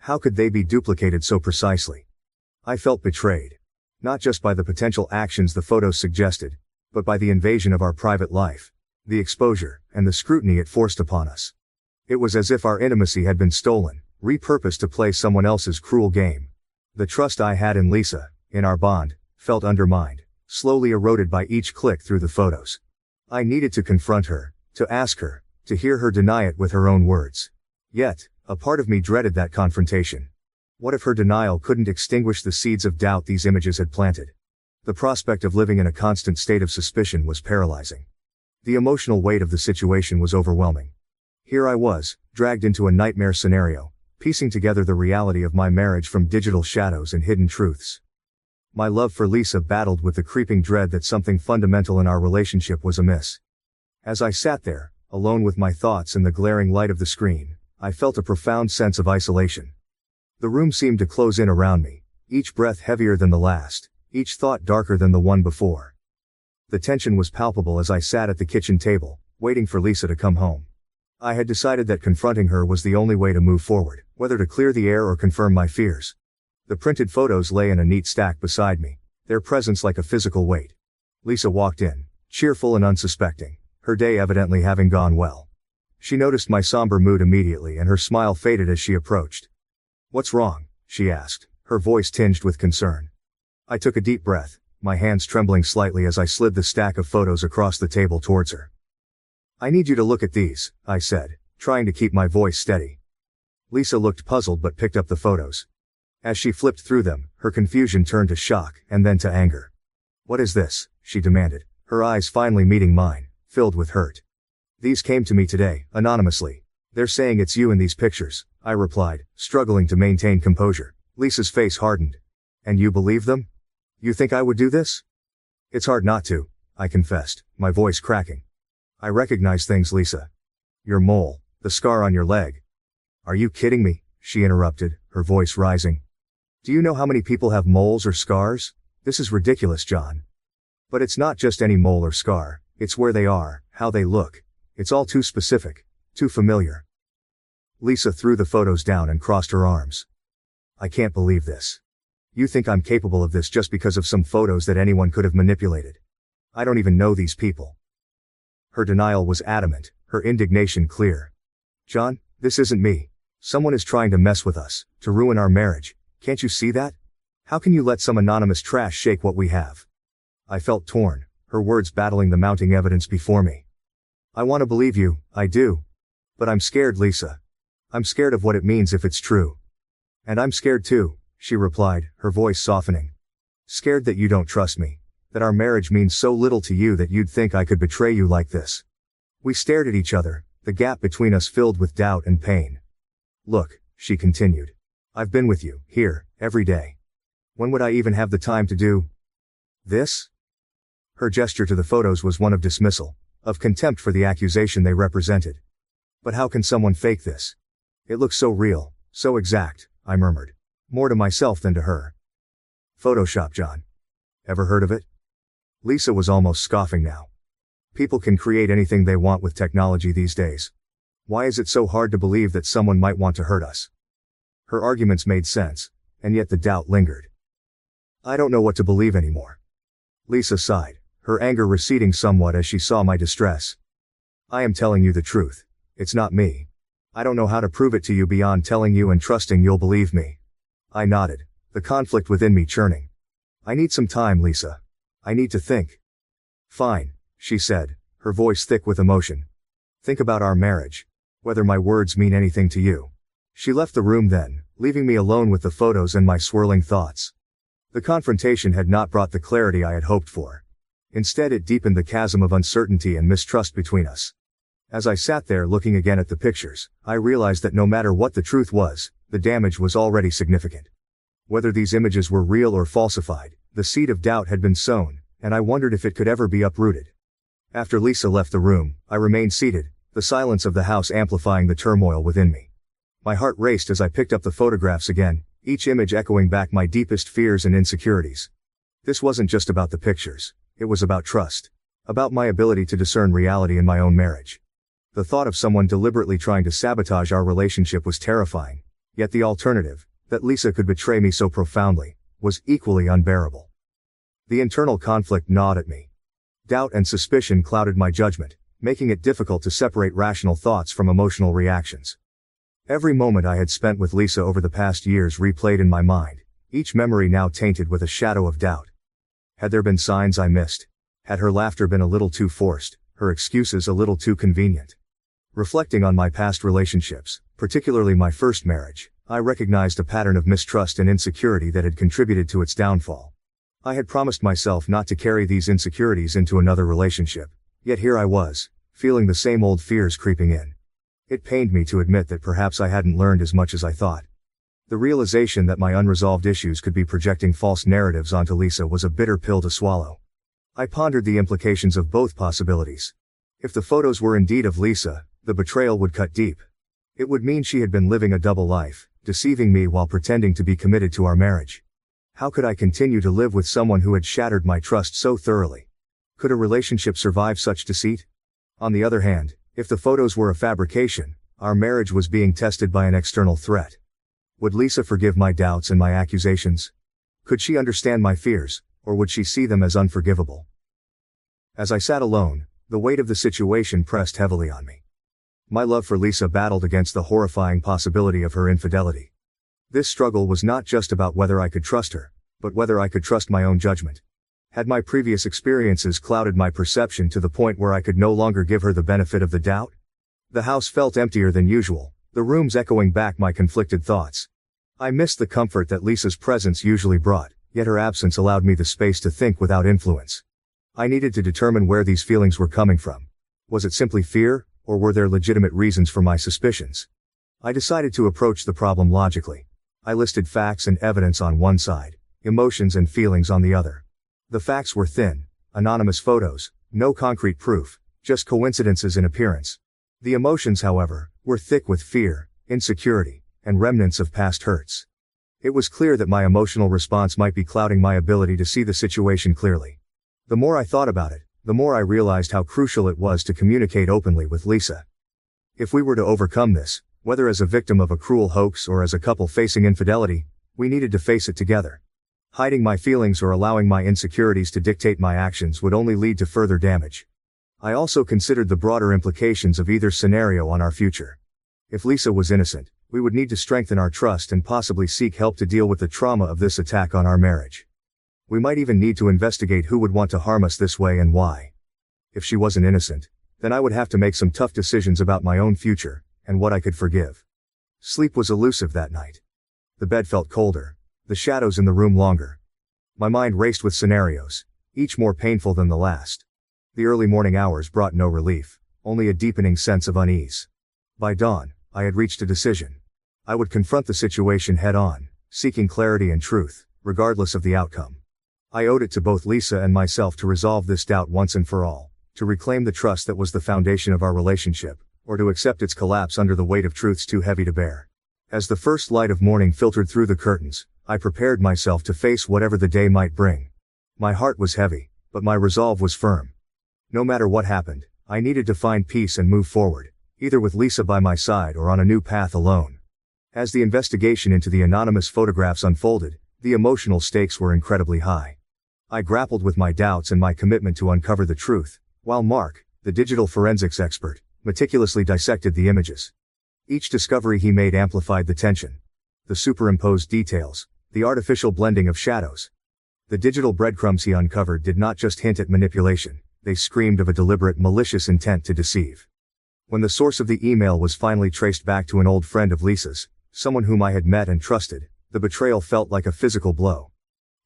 How could they be duplicated so precisely? I felt betrayed. Not just by the potential actions the photos suggested, but by the invasion of our private life, the exposure, and the scrutiny it forced upon us. It was as if our intimacy had been stolen, repurposed to play someone else's cruel game. The trust I had in Lisa, in our bond, felt undermined, slowly eroded by each click through the photos. I needed to confront her, to ask her, to hear her deny it with her own words. Yet, a part of me dreaded that confrontation. What if her denial couldn't extinguish the seeds of doubt these images had planted? The prospect of living in a constant state of suspicion was paralyzing. The emotional weight of the situation was overwhelming. Here I was, dragged into a nightmare scenario, piecing together the reality of my marriage from digital shadows and hidden truths. My love for Lisa battled with the creeping dread that something fundamental in our relationship was amiss. As I sat there, Alone with my thoughts in the glaring light of the screen, I felt a profound sense of isolation. The room seemed to close in around me, each breath heavier than the last, each thought darker than the one before. The tension was palpable as I sat at the kitchen table, waiting for Lisa to come home. I had decided that confronting her was the only way to move forward, whether to clear the air or confirm my fears. The printed photos lay in a neat stack beside me, their presence like a physical weight. Lisa walked in, cheerful and unsuspecting her day evidently having gone well. She noticed my somber mood immediately and her smile faded as she approached. What's wrong? she asked, her voice tinged with concern. I took a deep breath, my hands trembling slightly as I slid the stack of photos across the table towards her. I need you to look at these, I said, trying to keep my voice steady. Lisa looked puzzled but picked up the photos. As she flipped through them, her confusion turned to shock and then to anger. What is this? she demanded, her eyes finally meeting mine filled with hurt. These came to me today, anonymously. They're saying it's you in these pictures, I replied, struggling to maintain composure. Lisa's face hardened. And you believe them? You think I would do this? It's hard not to, I confessed, my voice cracking. I recognize things, Lisa. Your mole, the scar on your leg. Are you kidding me? She interrupted, her voice rising. Do you know how many people have moles or scars? This is ridiculous, John. But it's not just any mole or scar. It's where they are, how they look. It's all too specific, too familiar. Lisa threw the photos down and crossed her arms. I can't believe this. You think I'm capable of this just because of some photos that anyone could have manipulated. I don't even know these people. Her denial was adamant, her indignation clear. John, this isn't me. Someone is trying to mess with us, to ruin our marriage. Can't you see that? How can you let some anonymous trash shake what we have? I felt torn her words battling the mounting evidence before me. I want to believe you, I do. But I'm scared, Lisa. I'm scared of what it means if it's true. And I'm scared too, she replied, her voice softening. Scared that you don't trust me, that our marriage means so little to you that you'd think I could betray you like this. We stared at each other, the gap between us filled with doubt and pain. Look, she continued. I've been with you, here, every day. When would I even have the time to do this? Her gesture to the photos was one of dismissal, of contempt for the accusation they represented. But how can someone fake this? It looks so real, so exact, I murmured. More to myself than to her. Photoshop, John. Ever heard of it? Lisa was almost scoffing now. People can create anything they want with technology these days. Why is it so hard to believe that someone might want to hurt us? Her arguments made sense, and yet the doubt lingered. I don't know what to believe anymore. Lisa sighed her anger receding somewhat as she saw my distress. I am telling you the truth. It's not me. I don't know how to prove it to you beyond telling you and trusting you'll believe me. I nodded, the conflict within me churning. I need some time, Lisa. I need to think. Fine, she said, her voice thick with emotion. Think about our marriage. Whether my words mean anything to you. She left the room then, leaving me alone with the photos and my swirling thoughts. The confrontation had not brought the clarity I had hoped for. Instead it deepened the chasm of uncertainty and mistrust between us. As I sat there looking again at the pictures, I realized that no matter what the truth was, the damage was already significant. Whether these images were real or falsified, the seed of doubt had been sown, and I wondered if it could ever be uprooted. After Lisa left the room, I remained seated, the silence of the house amplifying the turmoil within me. My heart raced as I picked up the photographs again, each image echoing back my deepest fears and insecurities. This wasn't just about the pictures. It was about trust. About my ability to discern reality in my own marriage. The thought of someone deliberately trying to sabotage our relationship was terrifying. Yet the alternative, that Lisa could betray me so profoundly, was equally unbearable. The internal conflict gnawed at me. Doubt and suspicion clouded my judgment, making it difficult to separate rational thoughts from emotional reactions. Every moment I had spent with Lisa over the past years replayed in my mind, each memory now tainted with a shadow of doubt. Had there been signs I missed? Had her laughter been a little too forced, her excuses a little too convenient? Reflecting on my past relationships, particularly my first marriage, I recognized a pattern of mistrust and insecurity that had contributed to its downfall. I had promised myself not to carry these insecurities into another relationship, yet here I was, feeling the same old fears creeping in. It pained me to admit that perhaps I hadn't learned as much as I thought. The realization that my unresolved issues could be projecting false narratives onto Lisa was a bitter pill to swallow. I pondered the implications of both possibilities. If the photos were indeed of Lisa, the betrayal would cut deep. It would mean she had been living a double life, deceiving me while pretending to be committed to our marriage. How could I continue to live with someone who had shattered my trust so thoroughly? Could a relationship survive such deceit? On the other hand, if the photos were a fabrication, our marriage was being tested by an external threat. Would Lisa forgive my doubts and my accusations? Could she understand my fears, or would she see them as unforgivable? As I sat alone, the weight of the situation pressed heavily on me. My love for Lisa battled against the horrifying possibility of her infidelity. This struggle was not just about whether I could trust her, but whether I could trust my own judgment. Had my previous experiences clouded my perception to the point where I could no longer give her the benefit of the doubt? The house felt emptier than usual, the rooms echoing back my conflicted thoughts. I missed the comfort that Lisa's presence usually brought, yet her absence allowed me the space to think without influence. I needed to determine where these feelings were coming from. Was it simply fear, or were there legitimate reasons for my suspicions? I decided to approach the problem logically. I listed facts and evidence on one side, emotions and feelings on the other. The facts were thin, anonymous photos, no concrete proof, just coincidences in appearance. The emotions, however, were thick with fear, insecurity, and remnants of past hurts. It was clear that my emotional response might be clouding my ability to see the situation clearly. The more I thought about it, the more I realized how crucial it was to communicate openly with Lisa. If we were to overcome this, whether as a victim of a cruel hoax or as a couple facing infidelity, we needed to face it together. Hiding my feelings or allowing my insecurities to dictate my actions would only lead to further damage. I also considered the broader implications of either scenario on our future. If Lisa was innocent, we would need to strengthen our trust and possibly seek help to deal with the trauma of this attack on our marriage. We might even need to investigate who would want to harm us this way and why. If she wasn't innocent, then I would have to make some tough decisions about my own future, and what I could forgive. Sleep was elusive that night. The bed felt colder, the shadows in the room longer. My mind raced with scenarios, each more painful than the last. The early morning hours brought no relief, only a deepening sense of unease. By dawn, I had reached a decision. I would confront the situation head on, seeking clarity and truth, regardless of the outcome. I owed it to both Lisa and myself to resolve this doubt once and for all, to reclaim the trust that was the foundation of our relationship, or to accept its collapse under the weight of truths too heavy to bear. As the first light of morning filtered through the curtains, I prepared myself to face whatever the day might bring. My heart was heavy, but my resolve was firm. No matter what happened, I needed to find peace and move forward, either with Lisa by my side or on a new path alone. As the investigation into the anonymous photographs unfolded, the emotional stakes were incredibly high. I grappled with my doubts and my commitment to uncover the truth, while Mark, the digital forensics expert, meticulously dissected the images. Each discovery he made amplified the tension. The superimposed details, the artificial blending of shadows. The digital breadcrumbs he uncovered did not just hint at manipulation, they screamed of a deliberate malicious intent to deceive. When the source of the email was finally traced back to an old friend of Lisa's, someone whom I had met and trusted, the betrayal felt like a physical blow.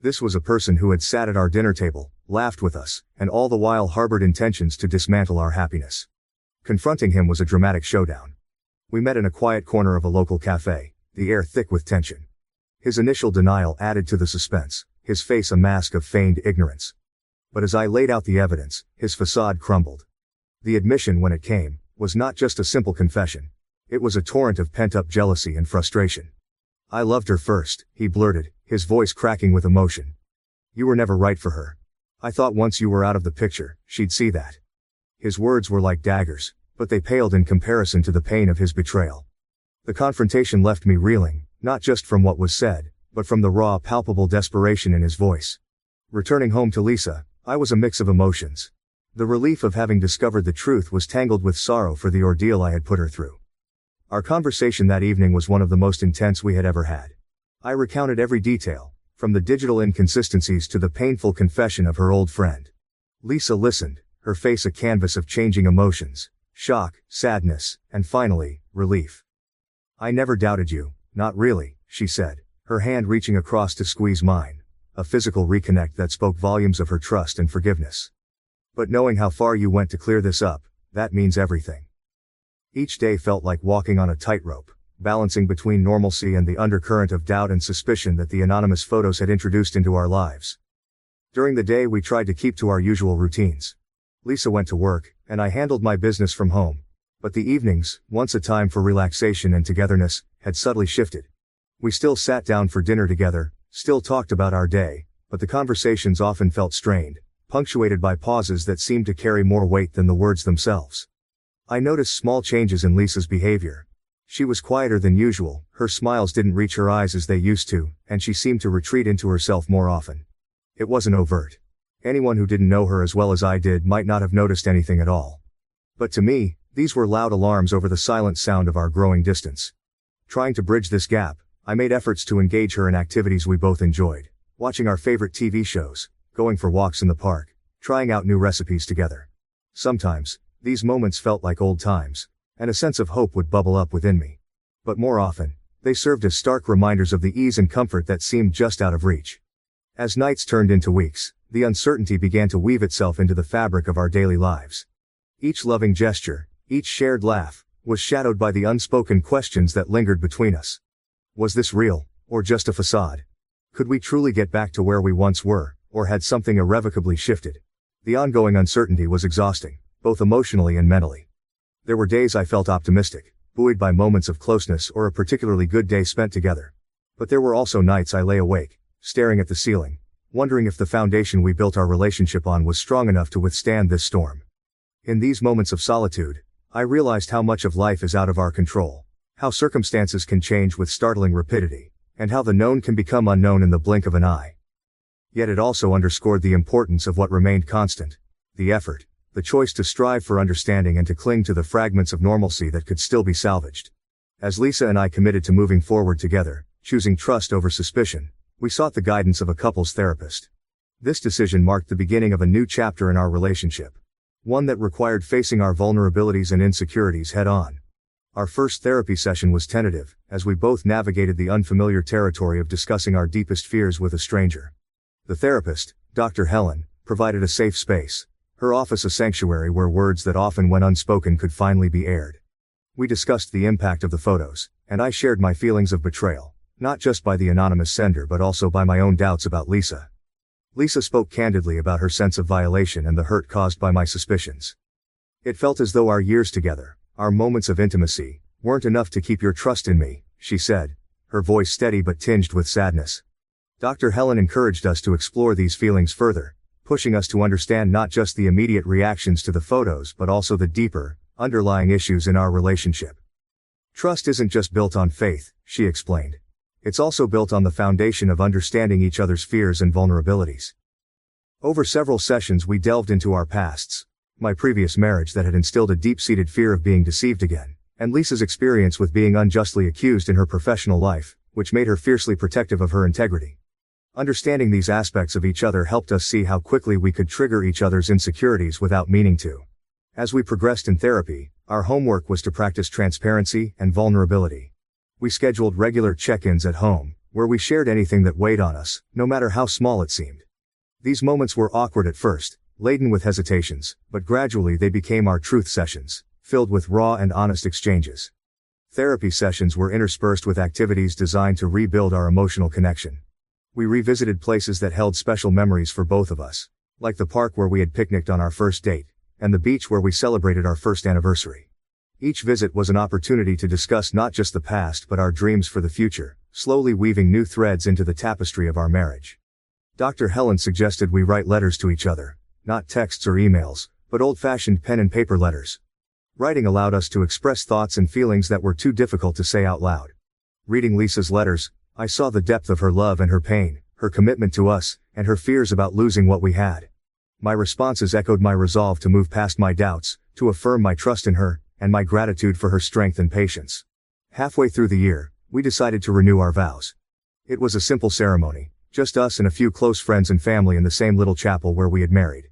This was a person who had sat at our dinner table, laughed with us, and all the while harbored intentions to dismantle our happiness. Confronting him was a dramatic showdown. We met in a quiet corner of a local cafe, the air thick with tension. His initial denial added to the suspense, his face a mask of feigned ignorance. But as I laid out the evidence, his facade crumbled. The admission, when it came, was not just a simple confession. It was a torrent of pent-up jealousy and frustration. I loved her first, he blurted, his voice cracking with emotion. You were never right for her. I thought once you were out of the picture, she'd see that. His words were like daggers, but they paled in comparison to the pain of his betrayal. The confrontation left me reeling, not just from what was said, but from the raw, palpable desperation in his voice. Returning home to Lisa, I was a mix of emotions. The relief of having discovered the truth was tangled with sorrow for the ordeal I had put her through. Our conversation that evening was one of the most intense we had ever had. I recounted every detail, from the digital inconsistencies to the painful confession of her old friend. Lisa listened, her face a canvas of changing emotions shock, sadness, and finally, relief. I never doubted you, not really, she said, her hand reaching across to squeeze mine, a physical reconnect that spoke volumes of her trust and forgiveness. But knowing how far you went to clear this up, that means everything. Each day felt like walking on a tightrope, balancing between normalcy and the undercurrent of doubt and suspicion that the anonymous photos had introduced into our lives. During the day we tried to keep to our usual routines. Lisa went to work, and I handled my business from home. But the evenings, once a time for relaxation and togetherness, had subtly shifted. We still sat down for dinner together, still talked about our day, but the conversations often felt strained, punctuated by pauses that seemed to carry more weight than the words themselves. I noticed small changes in Lisa's behavior. She was quieter than usual, her smiles didn't reach her eyes as they used to, and she seemed to retreat into herself more often. It wasn't overt. Anyone who didn't know her as well as I did might not have noticed anything at all. But to me, these were loud alarms over the silent sound of our growing distance. Trying to bridge this gap, I made efforts to engage her in activities we both enjoyed, watching our favorite TV shows, going for walks in the park, trying out new recipes together. Sometimes, these moments felt like old times, and a sense of hope would bubble up within me. But more often, they served as stark reminders of the ease and comfort that seemed just out of reach. As nights turned into weeks, the uncertainty began to weave itself into the fabric of our daily lives. Each loving gesture, each shared laugh, was shadowed by the unspoken questions that lingered between us. Was this real, or just a facade? Could we truly get back to where we once were, or had something irrevocably shifted? The ongoing uncertainty was exhausting, both emotionally and mentally. There were days I felt optimistic, buoyed by moments of closeness or a particularly good day spent together. But there were also nights I lay awake, staring at the ceiling, wondering if the foundation we built our relationship on was strong enough to withstand this storm. In these moments of solitude, I realized how much of life is out of our control, how circumstances can change with startling rapidity, and how the known can become unknown in the blink of an eye. Yet it also underscored the importance of what remained constant, the effort, the choice to strive for understanding and to cling to the fragments of normalcy that could still be salvaged. As Lisa and I committed to moving forward together, choosing trust over suspicion, we sought the guidance of a couples therapist. This decision marked the beginning of a new chapter in our relationship. One that required facing our vulnerabilities and insecurities head on. Our first therapy session was tentative, as we both navigated the unfamiliar territory of discussing our deepest fears with a stranger. The therapist, Dr. Helen, provided a safe space, her office a sanctuary where words that often went unspoken could finally be aired. We discussed the impact of the photos, and I shared my feelings of betrayal not just by the anonymous sender but also by my own doubts about Lisa. Lisa spoke candidly about her sense of violation and the hurt caused by my suspicions. It felt as though our years together, our moments of intimacy, weren't enough to keep your trust in me, she said, her voice steady but tinged with sadness. Dr. Helen encouraged us to explore these feelings further, pushing us to understand not just the immediate reactions to the photos but also the deeper, underlying issues in our relationship. Trust isn't just built on faith, she explained. It's also built on the foundation of understanding each other's fears and vulnerabilities. Over several sessions, we delved into our pasts. My previous marriage that had instilled a deep seated fear of being deceived again, and Lisa's experience with being unjustly accused in her professional life, which made her fiercely protective of her integrity. Understanding these aspects of each other helped us see how quickly we could trigger each other's insecurities without meaning to. As we progressed in therapy, our homework was to practice transparency and vulnerability. We scheduled regular check-ins at home, where we shared anything that weighed on us, no matter how small it seemed. These moments were awkward at first, laden with hesitations, but gradually they became our truth sessions, filled with raw and honest exchanges. Therapy sessions were interspersed with activities designed to rebuild our emotional connection. We revisited places that held special memories for both of us, like the park where we had picnicked on our first date, and the beach where we celebrated our first anniversary. Each visit was an opportunity to discuss not just the past but our dreams for the future, slowly weaving new threads into the tapestry of our marriage. Dr. Helen suggested we write letters to each other, not texts or emails, but old-fashioned pen and paper letters. Writing allowed us to express thoughts and feelings that were too difficult to say out loud. Reading Lisa's letters, I saw the depth of her love and her pain, her commitment to us, and her fears about losing what we had. My responses echoed my resolve to move past my doubts, to affirm my trust in her, and my gratitude for her strength and patience. Halfway through the year, we decided to renew our vows. It was a simple ceremony, just us and a few close friends and family in the same little chapel where we had married.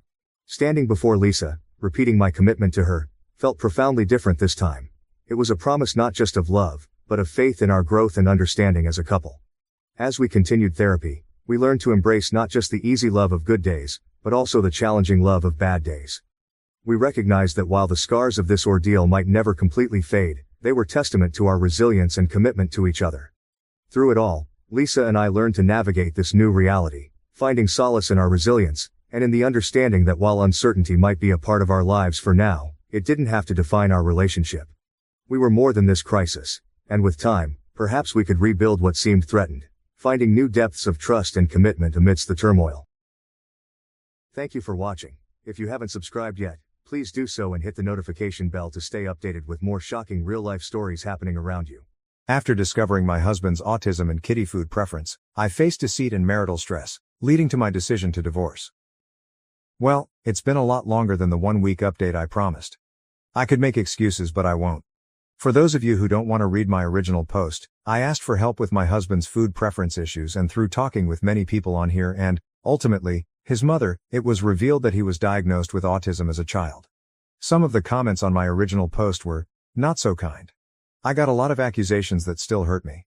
Standing before Lisa, repeating my commitment to her, felt profoundly different this time. It was a promise not just of love, but of faith in our growth and understanding as a couple. As we continued therapy, we learned to embrace not just the easy love of good days, but also the challenging love of bad days. We recognized that while the scars of this ordeal might never completely fade, they were testament to our resilience and commitment to each other. Through it all, Lisa and I learned to navigate this new reality, finding solace in our resilience, and in the understanding that while uncertainty might be a part of our lives for now, it didn't have to define our relationship. We were more than this crisis, and with time, perhaps we could rebuild what seemed threatened, finding new depths of trust and commitment amidst the turmoil. Thank you for watching. If you haven't subscribed yet, please do so and hit the notification bell to stay updated with more shocking real life stories happening around you. After discovering my husband's autism and kitty food preference, I faced deceit and marital stress, leading to my decision to divorce. Well, it's been a lot longer than the one week update I promised. I could make excuses, but I won't. For those of you who don't want to read my original post, I asked for help with my husband's food preference issues and through talking with many people on here and, ultimately, his mother, it was revealed that he was diagnosed with autism as a child. Some of the comments on my original post were, not so kind. I got a lot of accusations that still hurt me.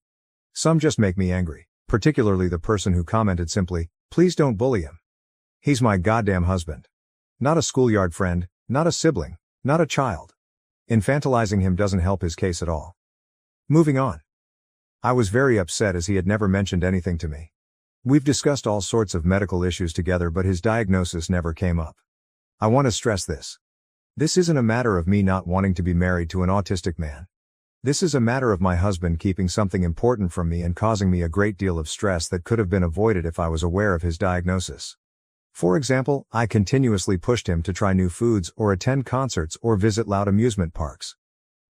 Some just make me angry, particularly the person who commented simply, please don't bully him. He's my goddamn husband. Not a schoolyard friend, not a sibling, not a child. Infantilizing him doesn't help his case at all. Moving on. I was very upset as he had never mentioned anything to me. We've discussed all sorts of medical issues together, but his diagnosis never came up. I want to stress this. This isn't a matter of me not wanting to be married to an autistic man. This is a matter of my husband keeping something important from me and causing me a great deal of stress that could have been avoided if I was aware of his diagnosis. For example, I continuously pushed him to try new foods or attend concerts or visit loud amusement parks.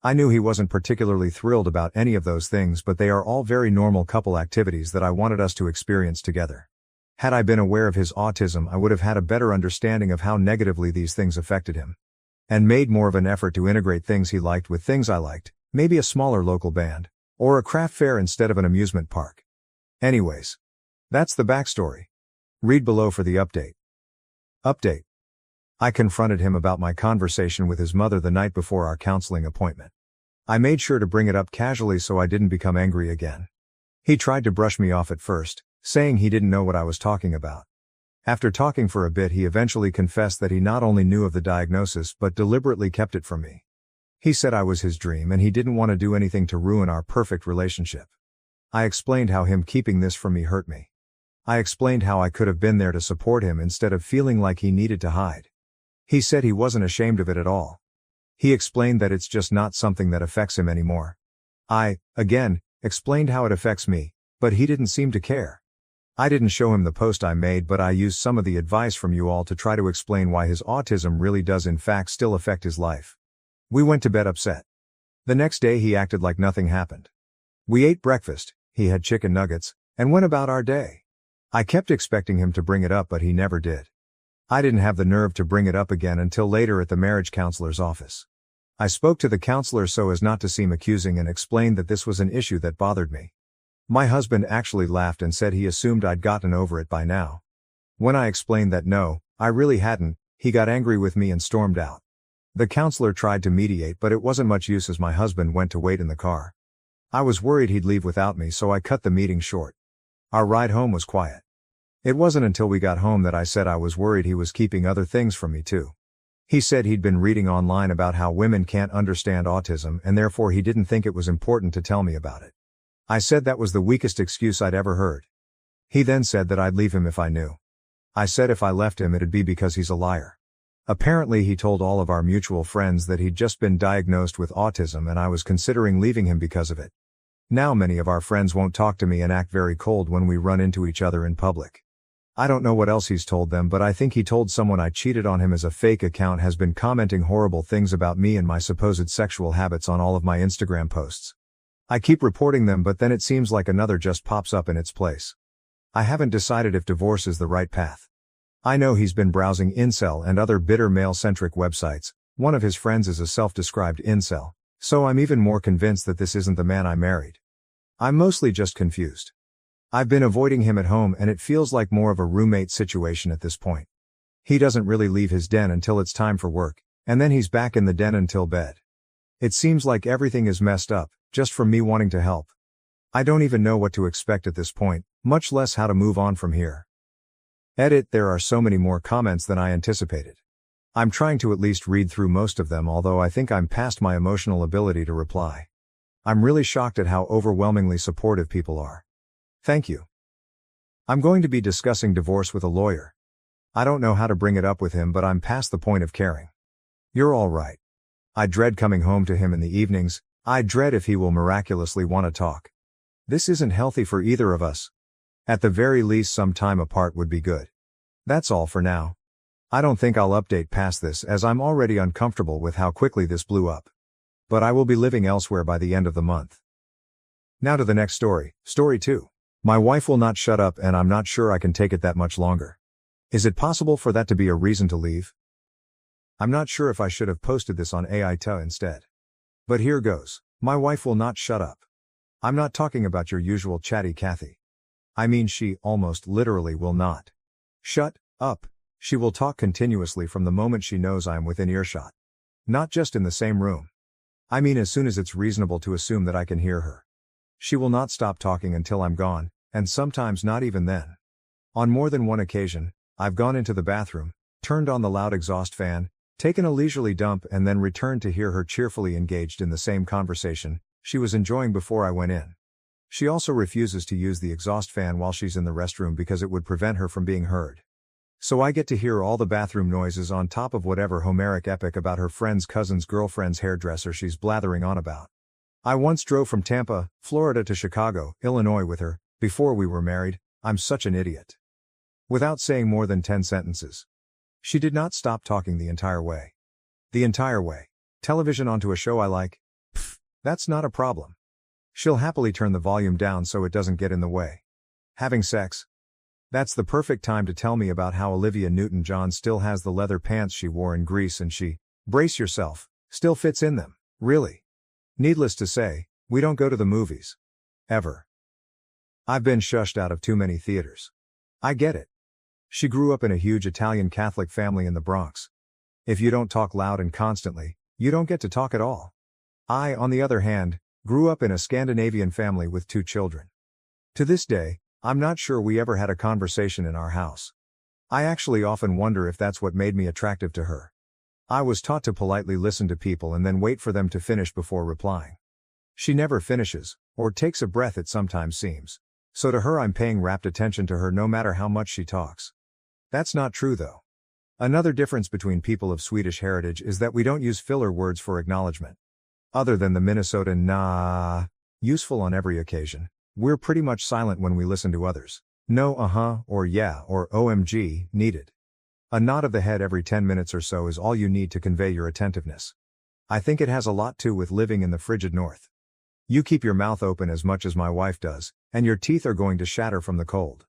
I knew he wasn't particularly thrilled about any of those things, but they are all very normal couple activities that I wanted us to experience together. Had I been aware of his autism, I would have had a better understanding of how negatively these things affected him. And made more of an effort to integrate things he liked with things I liked, maybe a smaller local band, or a craft fair instead of an amusement park. Anyways. That's the backstory. Read below for the update. Update. I confronted him about my conversation with his mother the night before our counseling appointment. I made sure to bring it up casually so I didn't become angry again. He tried to brush me off at first, saying he didn't know what I was talking about. After talking for a bit, he eventually confessed that he not only knew of the diagnosis but deliberately kept it from me. He said I was his dream and he didn't want to do anything to ruin our perfect relationship. I explained how him keeping this from me hurt me. I explained how I could have been there to support him instead of feeling like he needed to hide. He said he wasn't ashamed of it at all. He explained that it's just not something that affects him anymore. I, again, explained how it affects me, but he didn't seem to care. I didn't show him the post I made, but I used some of the advice from you all to try to explain why his autism really does in fact still affect his life. We went to bed upset. The next day he acted like nothing happened. We ate breakfast, he had chicken nuggets, and went about our day. I kept expecting him to bring it up but he never did. I didn't have the nerve to bring it up again until later at the marriage counselor's office. I spoke to the counselor so as not to seem accusing and explained that this was an issue that bothered me. My husband actually laughed and said he assumed I'd gotten over it by now. When I explained that no, I really hadn't, he got angry with me and stormed out. The counselor tried to mediate but it wasn't much use as my husband went to wait in the car. I was worried he'd leave without me so I cut the meeting short. Our ride home was quiet. It wasn't until we got home that I said I was worried he was keeping other things from me too. He said he'd been reading online about how women can't understand autism and therefore he didn't think it was important to tell me about it. I said that was the weakest excuse I'd ever heard. He then said that I'd leave him if I knew. I said if I left him it'd be because he's a liar. Apparently he told all of our mutual friends that he'd just been diagnosed with autism and I was considering leaving him because of it. Now many of our friends won't talk to me and act very cold when we run into each other in public. I don't know what else he's told them, but I think he told someone I cheated on him as a fake account has been commenting horrible things about me and my supposed sexual habits on all of my Instagram posts. I keep reporting them, but then it seems like another just pops up in its place. I haven't decided if divorce is the right path. I know he's been browsing incel and other bitter male centric websites. One of his friends is a self described incel, so I'm even more convinced that this isn't the man I married. I'm mostly just confused. I've been avoiding him at home and it feels like more of a roommate situation at this point. He doesn't really leave his den until it's time for work, and then he's back in the den until bed. It seems like everything is messed up, just from me wanting to help. I don't even know what to expect at this point, much less how to move on from here. Edit, there are so many more comments than I anticipated. I'm trying to at least read through most of them, although I think I'm past my emotional ability to reply. I'm really shocked at how overwhelmingly supportive people are. Thank you. I'm going to be discussing divorce with a lawyer. I don't know how to bring it up with him, but I'm past the point of caring. You're all right. I dread coming home to him in the evenings, I dread if he will miraculously want to talk. This isn't healthy for either of us. At the very least, some time apart would be good. That's all for now. I don't think I'll update past this as I'm already uncomfortable with how quickly this blew up. But I will be living elsewhere by the end of the month. Now to the next story, story 2. My wife will not shut up and I'm not sure I can take it that much longer. Is it possible for that to be a reason to leave? I'm not sure if I should have posted this on AITA instead. But here goes. My wife will not shut up. I'm not talking about your usual chatty Kathy. I mean she, almost literally will not. Shut, up. She will talk continuously from the moment she knows I am within earshot. Not just in the same room. I mean as soon as it's reasonable to assume that I can hear her. She will not stop talking until I'm gone, and sometimes not even then. On more than one occasion, I've gone into the bathroom, turned on the loud exhaust fan, taken a leisurely dump, and then returned to hear her cheerfully engaged in the same conversation she was enjoying before I went in. She also refuses to use the exhaust fan while she's in the restroom because it would prevent her from being heard. So I get to hear all the bathroom noises on top of whatever Homeric epic about her friend's cousin's girlfriend's hairdresser she's blathering on about. I once drove from Tampa, Florida to Chicago, Illinois with her, before we were married, I'm such an idiot. Without saying more than 10 sentences. She did not stop talking the entire way. The entire way. Television onto a show I like? Pfft, that's not a problem. She'll happily turn the volume down so it doesn't get in the way. Having sex? That's the perfect time to tell me about how Olivia Newton John still has the leather pants she wore in Grease and she, brace yourself, still fits in them, really. Needless to say, we don't go to the movies. Ever. I've been shushed out of too many theaters. I get it. She grew up in a huge Italian Catholic family in the Bronx. If you don't talk loud and constantly, you don't get to talk at all. I, on the other hand, grew up in a Scandinavian family with two children. To this day, I'm not sure we ever had a conversation in our house. I actually often wonder if that's what made me attractive to her. I was taught to politely listen to people and then wait for them to finish before replying. She never finishes, or takes a breath, it sometimes seems. So to her, I'm paying rapt attention to her no matter how much she talks. That's not true though. Another difference between people of Swedish heritage is that we don't use filler words for acknowledgement. Other than the Minnesotan nah, useful on every occasion, we're pretty much silent when we listen to others. No uh huh, or yeah, or OMG, needed. A nod of the head every 10 minutes or so is all you need to convey your attentiveness. I think it has a lot to with living in the frigid north. You keep your mouth open as much as my wife does, and your teeth are going to shatter from the cold.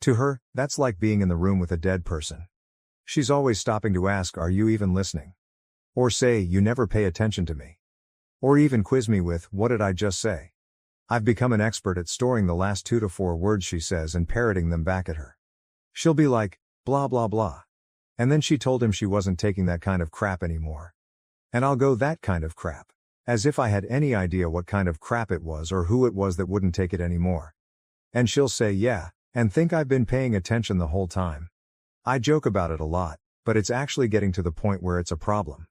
To her, that's like being in the room with a dead person. She's always stopping to ask, Are you even listening? Or say, You never pay attention to me. Or even quiz me with, What did I just say? I've become an expert at storing the last two to four words she says and parroting them back at her. She'll be like, blah blah blah. And then she told him she wasn't taking that kind of crap anymore. And I'll go that kind of crap. As if I had any idea what kind of crap it was or who it was that wouldn't take it anymore. And she'll say yeah, and think I've been paying attention the whole time. I joke about it a lot, but it's actually getting to the point where it's a problem.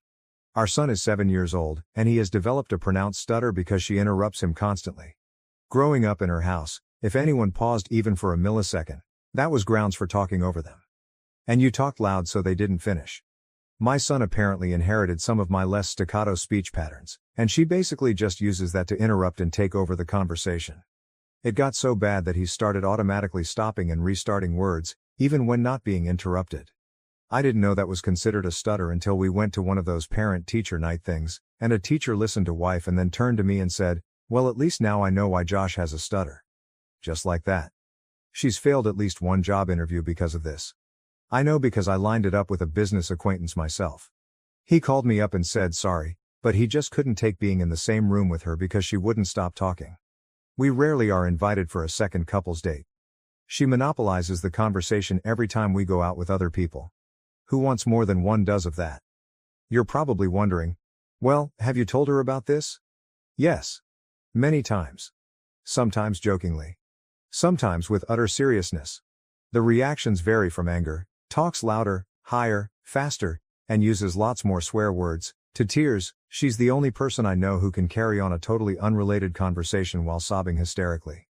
Our son is seven years old, and he has developed a pronounced stutter because she interrupts him constantly. Growing up in her house, if anyone paused even for a millisecond, that was grounds for talking over them. And you talked loud so they didn't finish. My son apparently inherited some of my less staccato speech patterns, and she basically just uses that to interrupt and take over the conversation. It got so bad that he started automatically stopping and restarting words, even when not being interrupted. I didn't know that was considered a stutter until we went to one of those parent teacher night things, and a teacher listened to wife and then turned to me and said, well, at least now I know why Josh has a stutter. Just like that. She's failed at least one job interview because of this. I know because I lined it up with a business acquaintance myself. He called me up and said sorry, but he just couldn't take being in the same room with her because she wouldn't stop talking. We rarely are invited for a second couple's date. She monopolizes the conversation every time we go out with other people. Who wants more than one does of that? You're probably wondering, well, have you told her about this? Yes. Many times. Sometimes jokingly. Sometimes with utter seriousness. The reactions vary from anger, talks louder, higher, faster, and uses lots more swear words, to tears, she's the only person I know who can carry on a totally unrelated conversation while sobbing hysterically.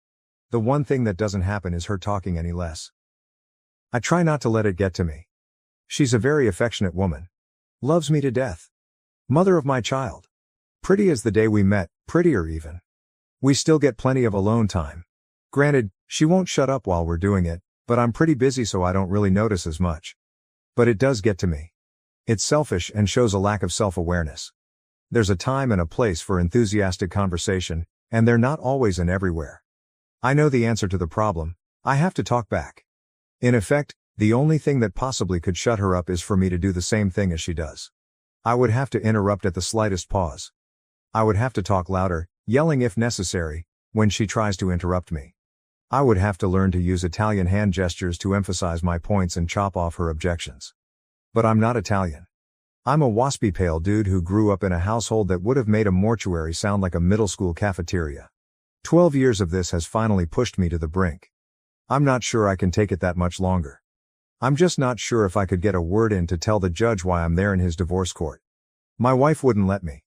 The one thing that doesn't happen is her talking any less. I try not to let it get to me. She's a very affectionate woman. Loves me to death. Mother of my child. Pretty as the day we met, prettier even. We still get plenty of alone time. Granted, she won't shut up while we're doing it, but I'm pretty busy so I don't really notice as much. But it does get to me. It's selfish and shows a lack of self-awareness. There's a time and a place for enthusiastic conversation, and they're not always and everywhere. I know the answer to the problem, I have to talk back. In effect, the only thing that possibly could shut her up is for me to do the same thing as she does. I would have to interrupt at the slightest pause. I would have to talk louder, yelling if necessary, when she tries to interrupt me. I would have to learn to use Italian hand gestures to emphasize my points and chop off her objections. But I'm not Italian. I'm a waspy pale dude who grew up in a household that would have made a mortuary sound like a middle school cafeteria. Twelve years of this has finally pushed me to the brink. I'm not sure I can take it that much longer. I'm just not sure if I could get a word in to tell the judge why I'm there in his divorce court. My wife wouldn't let me.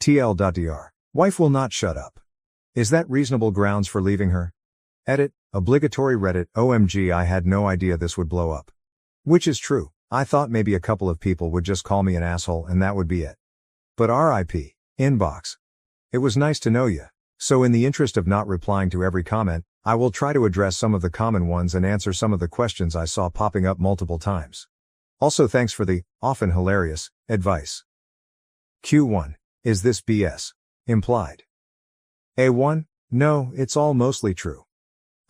TL.dr. Wife will not shut up. Is that reasonable grounds for leaving her? Edit, obligatory Reddit, OMG I had no idea this would blow up. Which is true, I thought maybe a couple of people would just call me an asshole and that would be it. But RIP, inbox. It was nice to know you. So in the interest of not replying to every comment, I will try to address some of the common ones and answer some of the questions I saw popping up multiple times. Also thanks for the, often hilarious, advice. Q1. Is this BS? Implied. A1? No, it's all mostly true.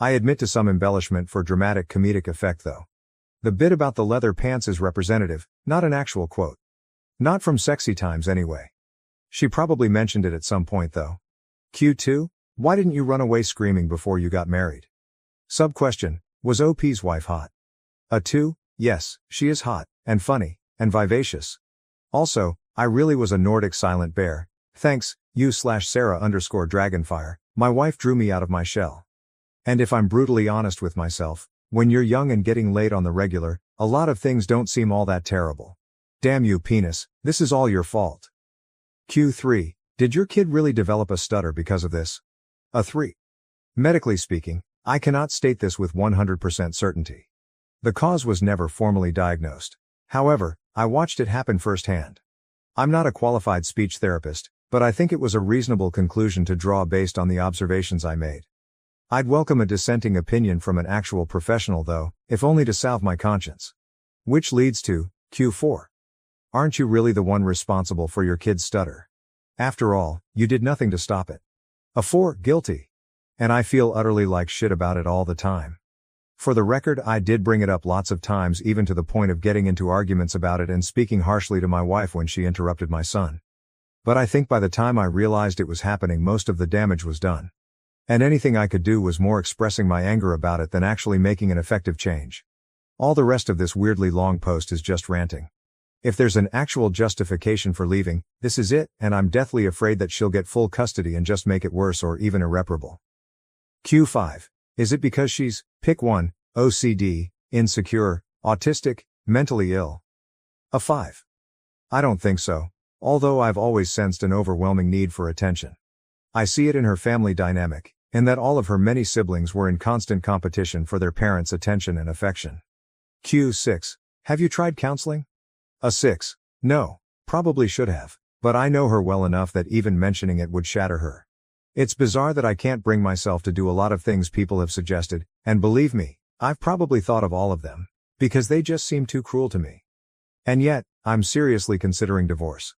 I admit to some embellishment for dramatic comedic effect though. The bit about the leather pants is representative, not an actual quote. Not from sexy times anyway. She probably mentioned it at some point though. Q2? Why didn't you run away screaming before you got married? Sub question, was OP's wife hot? A 2? Yes, she is hot, and funny, and vivacious. Also, I really was a Nordic silent bear, Thanks, you slash Sarah underscore Dragonfire, my wife drew me out of my shell. And if I'm brutally honest with myself, when you're young and getting laid on the regular, a lot of things don't seem all that terrible. Damn you penis, this is all your fault. Q3, did your kid really develop a stutter because of this? A 3. Medically speaking, I cannot state this with 100% certainty. The cause was never formally diagnosed. However, I watched it happen firsthand. I'm not a qualified speech therapist, but I think it was a reasonable conclusion to draw based on the observations I made. I'd welcome a dissenting opinion from an actual professional though, if only to salve my conscience. Which leads to, Q4. Aren't you really the one responsible for your kid's stutter? After all, you did nothing to stop it. A 4, guilty. And I feel utterly like shit about it all the time. For the record, I did bring it up lots of times, even to the point of getting into arguments about it and speaking harshly to my wife when she interrupted my son. But I think by the time I realized it was happening, most of the damage was done. And anything I could do was more expressing my anger about it than actually making an effective change. All the rest of this weirdly long post is just ranting. If there's an actual justification for leaving, this is it, and I'm deathly afraid that she'll get full custody and just make it worse or even irreparable. Q5. Is it because she's, pick one, OCD, insecure, autistic, mentally ill? A 5. I don't think so, although I've always sensed an overwhelming need for attention. I see it in her family dynamic, in that all of her many siblings were in constant competition for their parents' attention and affection. Q6. Have you tried counseling? A 6. No, probably should have, but I know her well enough that even mentioning it would shatter her. It's bizarre that I can't bring myself to do a lot of things people have suggested, and believe me, I've probably thought of all of them, because they just seem too cruel to me. And yet, I'm seriously considering divorce.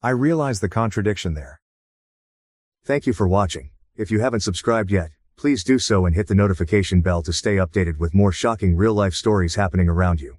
I realize the contradiction there. Thank you for watching. If you haven't subscribed yet, please do so and hit the notification bell to stay updated with more shocking real life stories happening around you.